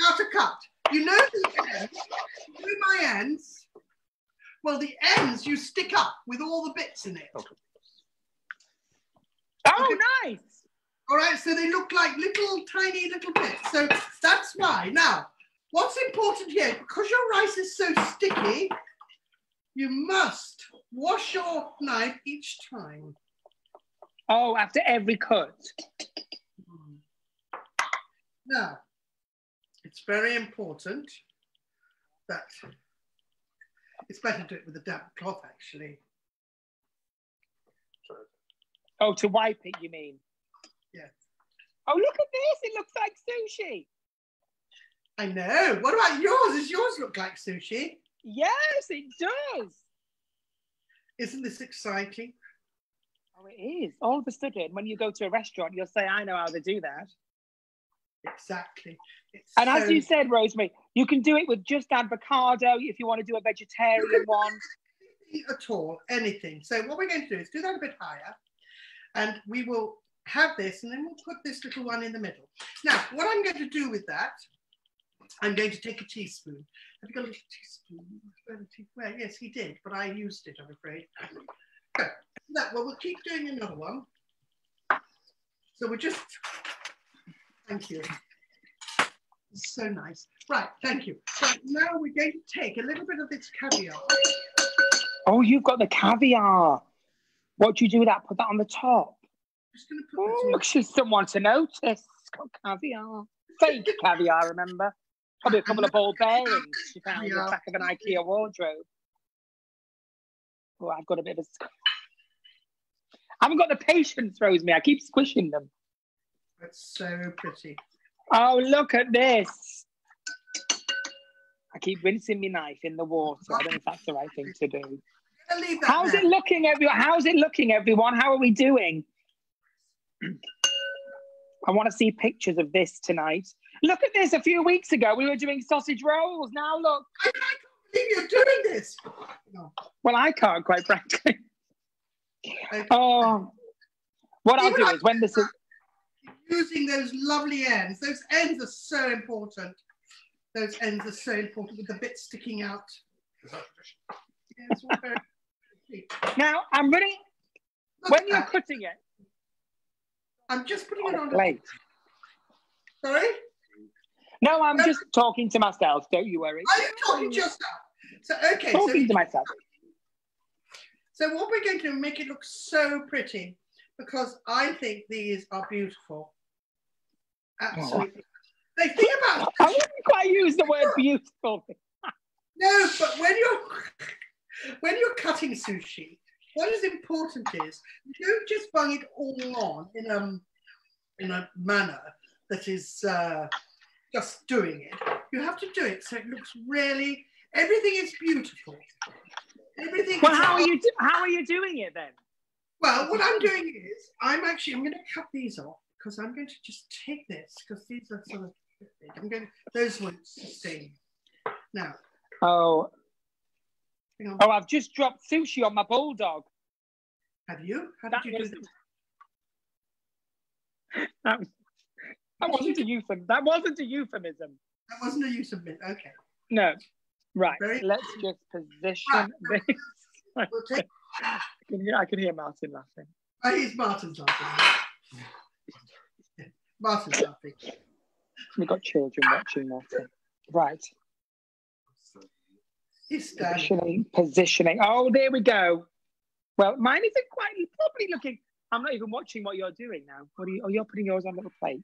Speaker 1: how to cut. You know the ends. You know my ends. Well, the ends you stick up with all the bits in it.
Speaker 2: Oh, nice.
Speaker 1: All right, so they look like little tiny little bits. So that's why. Now, what's important here, because your rice is so sticky, you must wash your knife each time.
Speaker 2: Oh, after every cut.
Speaker 1: Now, it's very important that it's better to do it with a damp cloth, actually.
Speaker 2: Oh, to wipe it, you mean?
Speaker 1: Yeah.
Speaker 2: Oh, look at this. It looks like sushi.
Speaker 1: I know. What about yours? Does yours look like sushi?
Speaker 2: Yes, it does.
Speaker 1: Isn't this exciting?
Speaker 2: Oh, it is. All of a sudden, when you go to a restaurant, you'll say, I know how to do that.
Speaker 1: Exactly. It's
Speaker 2: And as you said, Rosemary, you can do it with just avocado if you want to do a vegetarian one.
Speaker 1: at all, anything. So what we're going to do is do that a bit higher and we will have this and then we'll put this little one in the middle. Now, what I'm going to do with that, I'm going to take a teaspoon. Have you got a little teaspoon? Where the tea- Where? Yes, he did, but I used it, I'm afraid. So, that, well, we'll keep doing another one. So we're just, thank you. So nice. Right, thank you. Right, now we're going to take a little bit of this caviar.
Speaker 2: Oh, you've got the caviar. What do you do with that? Put that on the top.
Speaker 1: I'm just going to put this in
Speaker 2: Oh, she's someone to notice. It's got caviar. Fake caviar, remember? Probably a couple of ball bearings she found in the back of an IKEA wardrobe. Oh, I've got a bit of. a- I haven't got the patience, Rosemary. I keep squishing them.
Speaker 1: That's so pretty.
Speaker 2: Oh, look at this. I keep rinsing my knife in the water. I don't know if that's the right thing to do.
Speaker 1: Gonna leave that
Speaker 2: How's
Speaker 1: there.
Speaker 2: it looking, everyone? How's it looking, everyone? How are we doing? I want to see pictures of this tonight. Look at this. A few weeks ago, we were doing sausage rolls. Now look.
Speaker 1: I can't believe you're doing this. No.
Speaker 2: Well, I can't, quite frankly.
Speaker 1: Okay.
Speaker 2: Oh, what I'll do
Speaker 1: I-
Speaker 2: is when this is.
Speaker 1: Using those lovely ends. Those ends are so important. Those ends are so important with the bits sticking out.
Speaker 3: Is that tradition?
Speaker 1: Yeah, it's all very pretty.
Speaker 2: Now I'm running.
Speaker 1: Look
Speaker 2: When you're
Speaker 1: that.
Speaker 2: cutting it,
Speaker 1: I'm just putting it
Speaker 2: on
Speaker 1: on.
Speaker 2: a plate.
Speaker 1: Sorry?
Speaker 2: No, I'm just talking to myself. Don't you worry.
Speaker 1: Are you talking to yourself? So okay, so
Speaker 2: Talking to myself.
Speaker 1: So what we're going to do, make it look so pretty because I think these are beautiful. Absolutely. The thing about
Speaker 2: I wouldn't quite use the word beautiful.
Speaker 1: no, but when you're when you're cutting sushi, what is important is you don't just bung it all on in a in a manner that is uh, just doing it. You have to do it so it looks really everything is beautiful. Everything.
Speaker 2: Well, how are you? Do- how are you doing it then?
Speaker 1: Well, what I'm doing is I'm actually I'm going to cut these off because I'm going to just take this because these are sort of big. I'm going to, those won't sustain. Now,
Speaker 2: Oh,
Speaker 1: hang on.
Speaker 2: oh! I've just dropped sushi on my bulldog.
Speaker 1: Have you? How
Speaker 2: That
Speaker 1: did you
Speaker 2: was
Speaker 1: do that?
Speaker 2: that, that wasn't a euphemism. That wasn't a euphemism.
Speaker 1: That wasn't a it. Okay.
Speaker 2: No. Right.
Speaker 1: Very-
Speaker 2: Let's just position
Speaker 1: Right.
Speaker 2: this. I can hear, I can hear Martin laughing.
Speaker 1: oh, he's Martin's laughing. Martin's laughing.
Speaker 2: We've got children watching Martin. Right. Positioning. Positioning. Oh, there we go. Well, mine isn't quite probably looking. I'm not even watching what you're doing now. What are you? Oh, you're putting yours on little plates.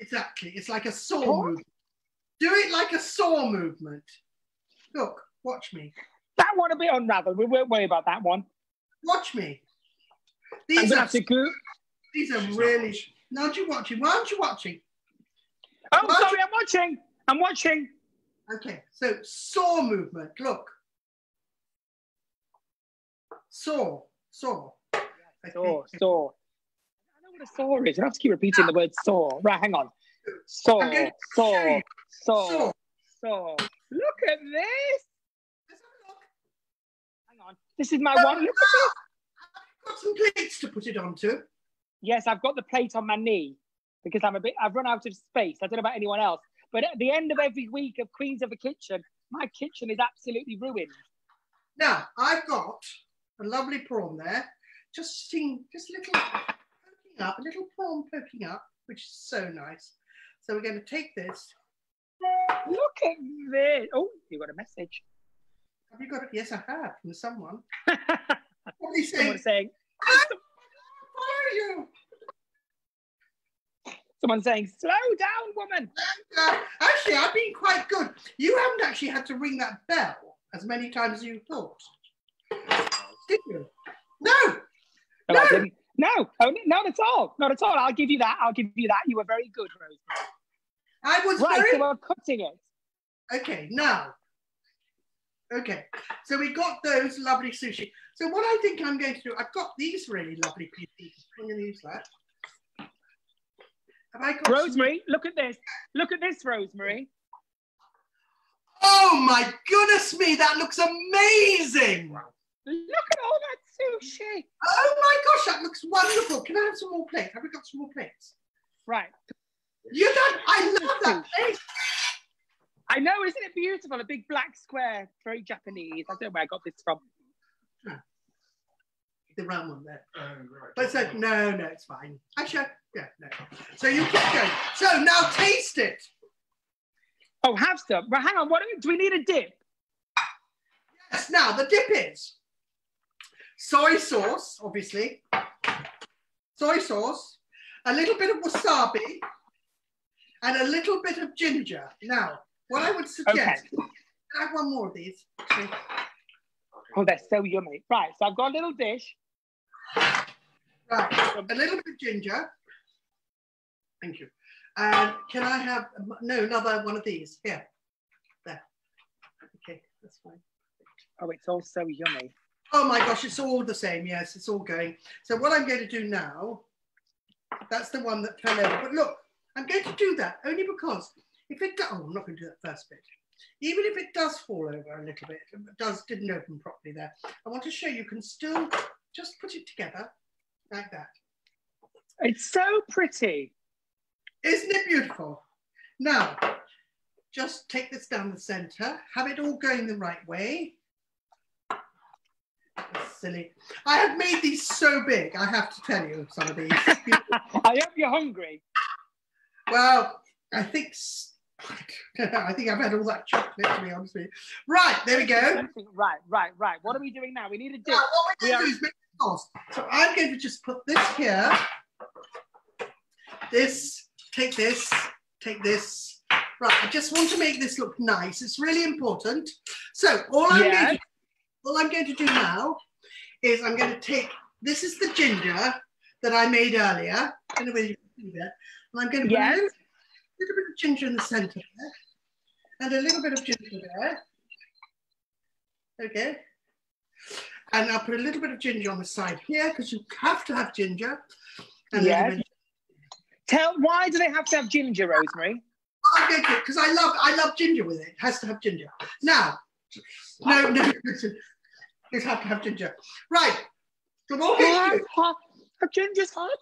Speaker 1: Exactly. It's like a saw
Speaker 2: Oh.
Speaker 1: movement. Do it like a saw movement. Look, watch me.
Speaker 2: That one a bit unraveled. We won't worry about that one.
Speaker 1: Watch me. These
Speaker 2: gonna
Speaker 1: are,
Speaker 2: have to go.
Speaker 1: these are
Speaker 3: She's
Speaker 1: really.
Speaker 3: watching.
Speaker 1: Now, aren't you watching? Why aren't you watching?
Speaker 2: Oh,
Speaker 1: Why don't
Speaker 2: sorry, I'm watching. I'm watching.
Speaker 1: Okay, so saw movement. Look. Saw, saw. Okay.
Speaker 2: Saw, saw. I know what a saw is. I have to keep repeating the ah. word saw. Right, hang on. Saw,
Speaker 1: I'm going
Speaker 2: saw, saw,
Speaker 1: Saw.
Speaker 2: saw. Look at this.
Speaker 1: Let's have a look.
Speaker 2: Hang on. This is my one. Look at this.
Speaker 1: Got some plates to put it onto.
Speaker 2: Yes, I've got the plate on my knee because I'm a bit. I've run out of space. I don't know about anyone else, but at the end of every week of Queens of the Kitchen, my kitchen is absolutely ruined.
Speaker 1: Now, I've got a lovely prawn there. Just seeing, just little poking up, a little prawn poking up, which is so nice. So we're going to take this.
Speaker 2: Look at this. Oh, you got a message.
Speaker 1: Have you got it? Yes, I have from someone. Probably saying,
Speaker 2: Someone saying,
Speaker 1: I follow you.
Speaker 2: someone saying, slow down, woman.
Speaker 1: Uh, actually, I've been quite good. You haven't actually had to ring that bell as many times as you thought. Did you? No.
Speaker 2: No,
Speaker 1: No.
Speaker 2: I didn't. No, not at all. Not at all. I'll give you that. I'll give you that. You were very good, Rosemary.
Speaker 1: I was
Speaker 2: Right,
Speaker 1: very
Speaker 2: so we're cutting it.
Speaker 1: Okay, now. Okay, so we got those lovely sushi. So what I think I'm going to do, I've got these really lovely pieces. I'm going to use that. Have I got some-
Speaker 2: Rosemary, look at this. Look at this, Rosemary.
Speaker 1: Oh my goodness me, that looks amazing.
Speaker 2: Look at all that sushi.
Speaker 1: Oh my gosh, that looks wonderful. Can I have some more plates? Have we got some more plates?
Speaker 2: Right.
Speaker 1: You done? I love that plate.
Speaker 2: I know, isn't it beautiful? A big black square, very Japanese. I don't know where I got this from.
Speaker 1: The round one there.
Speaker 3: Oh, right.
Speaker 1: But it's like, no, no, it's fine. Actually, yeah, no. So you keep going. So now taste it.
Speaker 2: Oh, have some. Right, hang on. What do we need a dip?
Speaker 1: Yes, now the dip is soy sauce, obviously, soy sauce, a little bit of wasabi, and a little bit of ginger. Now, what I would suggest, can I have one more of these? Okay.
Speaker 2: Oh, they're so yummy. Right, so I've got a little dish.
Speaker 1: Right, a little bit of ginger. Thank you. And can I have, no, another one of these? Here, there. Okay, that's fine.
Speaker 2: Oh, it's all so yummy.
Speaker 1: Oh my gosh, it's all the same. Yes, it's all going. So what I'm going to do now, that's the one that fell over. But look, I'm going to do that only because if it, do- oh, I'm not going to do that first bit. Even if it does fall over a little bit, it does didn't open properly there. I want to show you can still just put it together like that.
Speaker 2: It's so pretty.
Speaker 1: Isn't it beautiful? Now, just take this down the center, have it all going the right way. That's silly. I have made these so big, I have to tell you some of these.
Speaker 2: I hope you're hungry.
Speaker 1: Well, I think I think I've had all that chocolate, to be honest with you. Right, there we go.
Speaker 2: Right, right, right. What are we doing now? We need a dip.
Speaker 1: what we're
Speaker 2: We are-
Speaker 1: to do is make sauce. So I'm going to just put this here. This, take this, take this. Right, I just want to make this look nice. It's really important. So all I'm, going, to, all I'm going to do now is I'm going to take, this is the ginger that I made earlier. I don't know whether you can see that. And I'm going to put
Speaker 2: Yes.
Speaker 1: a little, little bit of ginger in the center there. And a little bit of ginger there. Okay. And I'll put a little bit of ginger on the side here because you have to have ginger. And
Speaker 2: Yes. Tell why do they have to have ginger, Rosemary?
Speaker 1: Because I love I love ginger with it. It has to have ginger. Now, no, no, listen. It has to have ginger. Right. So what we're going to do,
Speaker 2: Hot, hot. Ginger's hot.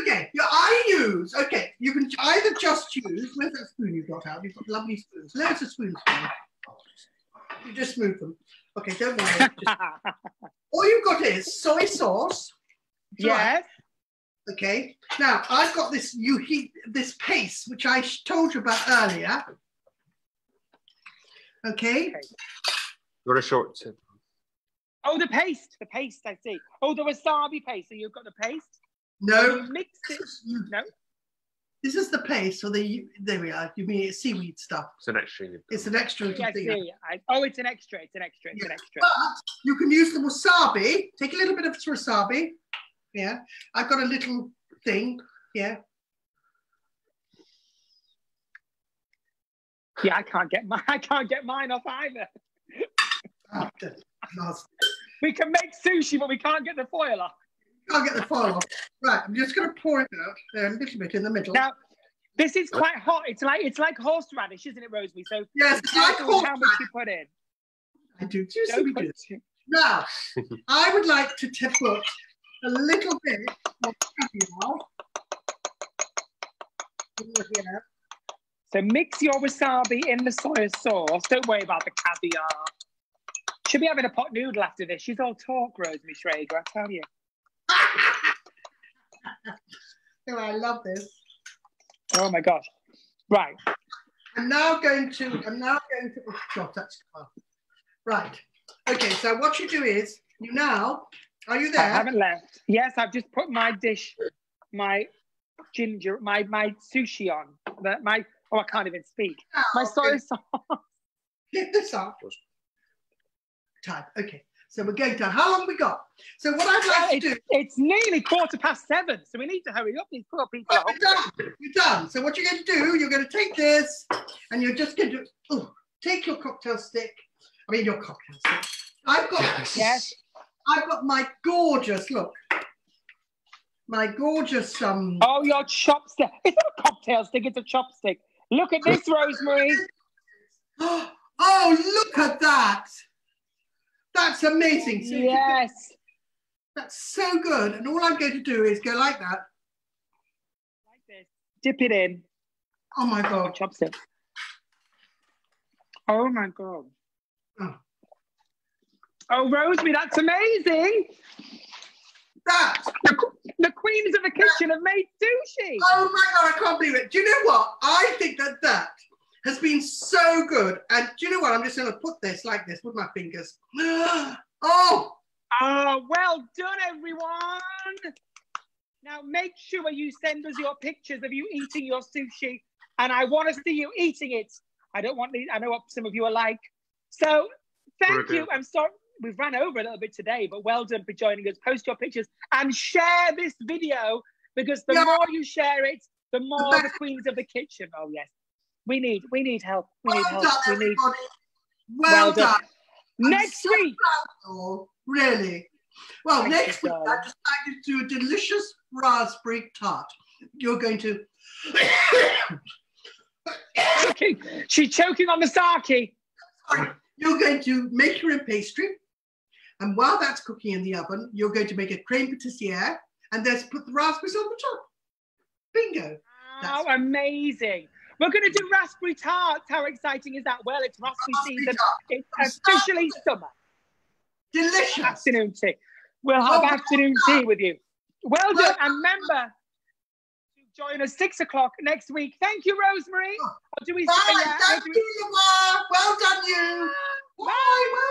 Speaker 1: Okay, yeah, I use, okay, you can either just use, where's that spoon you've got out? You've got lovely spoons. Loads of spoons. Spoon. You just move them. Okay, don't worry. Just, all you've got is soy sauce.
Speaker 2: yes.
Speaker 1: Okay. Now I've got this. You heat this paste, which I told you about earlier. Okay.
Speaker 3: Got a short tip.
Speaker 2: Oh, the paste. The paste. I see. Oh, the wasabi paste. So you've got the paste.
Speaker 1: No.
Speaker 2: You mix it.
Speaker 1: You-
Speaker 2: No.
Speaker 1: This is the paste. So the there we are. You mean it's seaweed stuff.
Speaker 3: It's an extra.
Speaker 1: It's an extra little
Speaker 2: Yeah,
Speaker 1: thing.
Speaker 2: see. I, oh, it's an extra. It's an extra. It's an extra.
Speaker 1: But you can use the wasabi. Take a little bit of wasabi. Yeah. I've got a little thing. Yeah.
Speaker 2: Yeah, I can't get my. I can't get mine off either.
Speaker 1: Ah, the- last-
Speaker 2: We can make sushi, but we can't get the foil off.
Speaker 1: I'll get the foil off. Right. I'm just going to pour it out there a little bit in the middle.
Speaker 2: Now, this is quite hot. It's like it's like horseradish, isn't it, Rosemary? So
Speaker 1: yes, it's like
Speaker 2: careful how much you put in.
Speaker 1: I do. Do you see me do? Now, I would like to t- put a little bit of caviar.
Speaker 2: So mix your wasabi in the soy sauce. Don't worry about the caviar. She'll be having a pot noodle after this. She's all talk, Rosemary Shrager, I tell you.
Speaker 1: oh, I love this.
Speaker 2: Oh my gosh. Right.
Speaker 1: I'm now going to, I'm now going to, oh God, that's well. Right. Okay, so what you do is, you now, are you there?
Speaker 2: I haven't left. Yes, I've just put my dish, my ginger, my my sushi on. My oh, I can't even speak.
Speaker 1: Now,
Speaker 2: My soy
Speaker 1: okay,
Speaker 2: sauce.
Speaker 1: Get this up. Time. Okay. So we're going to, how long we got? So what I'd like to do,
Speaker 2: It's, it's nearly quarter past seven, so we need to hurry up. These poor people.
Speaker 1: Right,
Speaker 2: Are
Speaker 1: you're done. You're done. So what you're going to do, you're going to take this and you're just going to oh, take your cocktail stick. I mean your cocktail stick. I've got
Speaker 2: Yes.
Speaker 1: I've got my gorgeous look. My gorgeous um
Speaker 2: Oh, your chopstick. It's not a cocktail stick, it's a chopstick. Look at this, Rosemary.
Speaker 1: oh look at that. That's amazing. So can-
Speaker 2: Yes.
Speaker 1: That's so good. And all I'm going to do is go like that.
Speaker 2: Like this. Dip it in.
Speaker 1: Oh my god.
Speaker 2: chopstick. Oh my god.
Speaker 1: Oh.
Speaker 2: Oh, Rosemary, that's amazing.
Speaker 1: That
Speaker 2: The, the queens of the kitchen have made sushi.
Speaker 1: Oh my god, I can't believe it. Do you know what? I think that that has been so good. And do you know what? I'm just going to put this like this with my fingers. Oh,
Speaker 2: Oh, well done, everyone. Now, make sure you send us your pictures of you eating your sushi, and I want to see you eating it. I don't want the, I know what some of you are like. So, thank
Speaker 3: Very
Speaker 2: you. I'm sorry we've ran over a little bit today, but well done for joining us. Post your pictures and share this video because the
Speaker 1: Yeah.
Speaker 2: more you share it, the more the
Speaker 1: better.
Speaker 2: queens of the kitchen. Oh, yes. We need, we need help. We need
Speaker 1: well
Speaker 2: help.
Speaker 1: done,
Speaker 2: We
Speaker 1: everybody.
Speaker 2: need.
Speaker 1: Well,
Speaker 2: Well done.
Speaker 1: done.
Speaker 2: Next
Speaker 1: so
Speaker 2: week.
Speaker 1: proud really. Well,
Speaker 2: Thank
Speaker 1: next week. I decided to do a delicious raspberry tart. You're going to.
Speaker 2: Choking. She's choking on the sake.
Speaker 1: Sorry. You're going to make your own pastry. And while that's cooking in the oven, you're going to make a creme patissiere and then put the raspberries on the top. Bingo.
Speaker 2: Oh, amazing. We're going to do raspberry tarts. How exciting is that? Well, it's raspberry
Speaker 1: Raspberry
Speaker 2: season.
Speaker 1: tart.
Speaker 2: It's officially summer.
Speaker 1: Delicious.
Speaker 2: Afternoon tea. We'll have
Speaker 1: Oh,
Speaker 2: afternoon tea with you. Well done. And remember to Join us six o'clock next week. Thank you, Rosemary. Oh, or do we say
Speaker 1: Bye. Thank you, Lamar. Well done, you. Bye. Bye.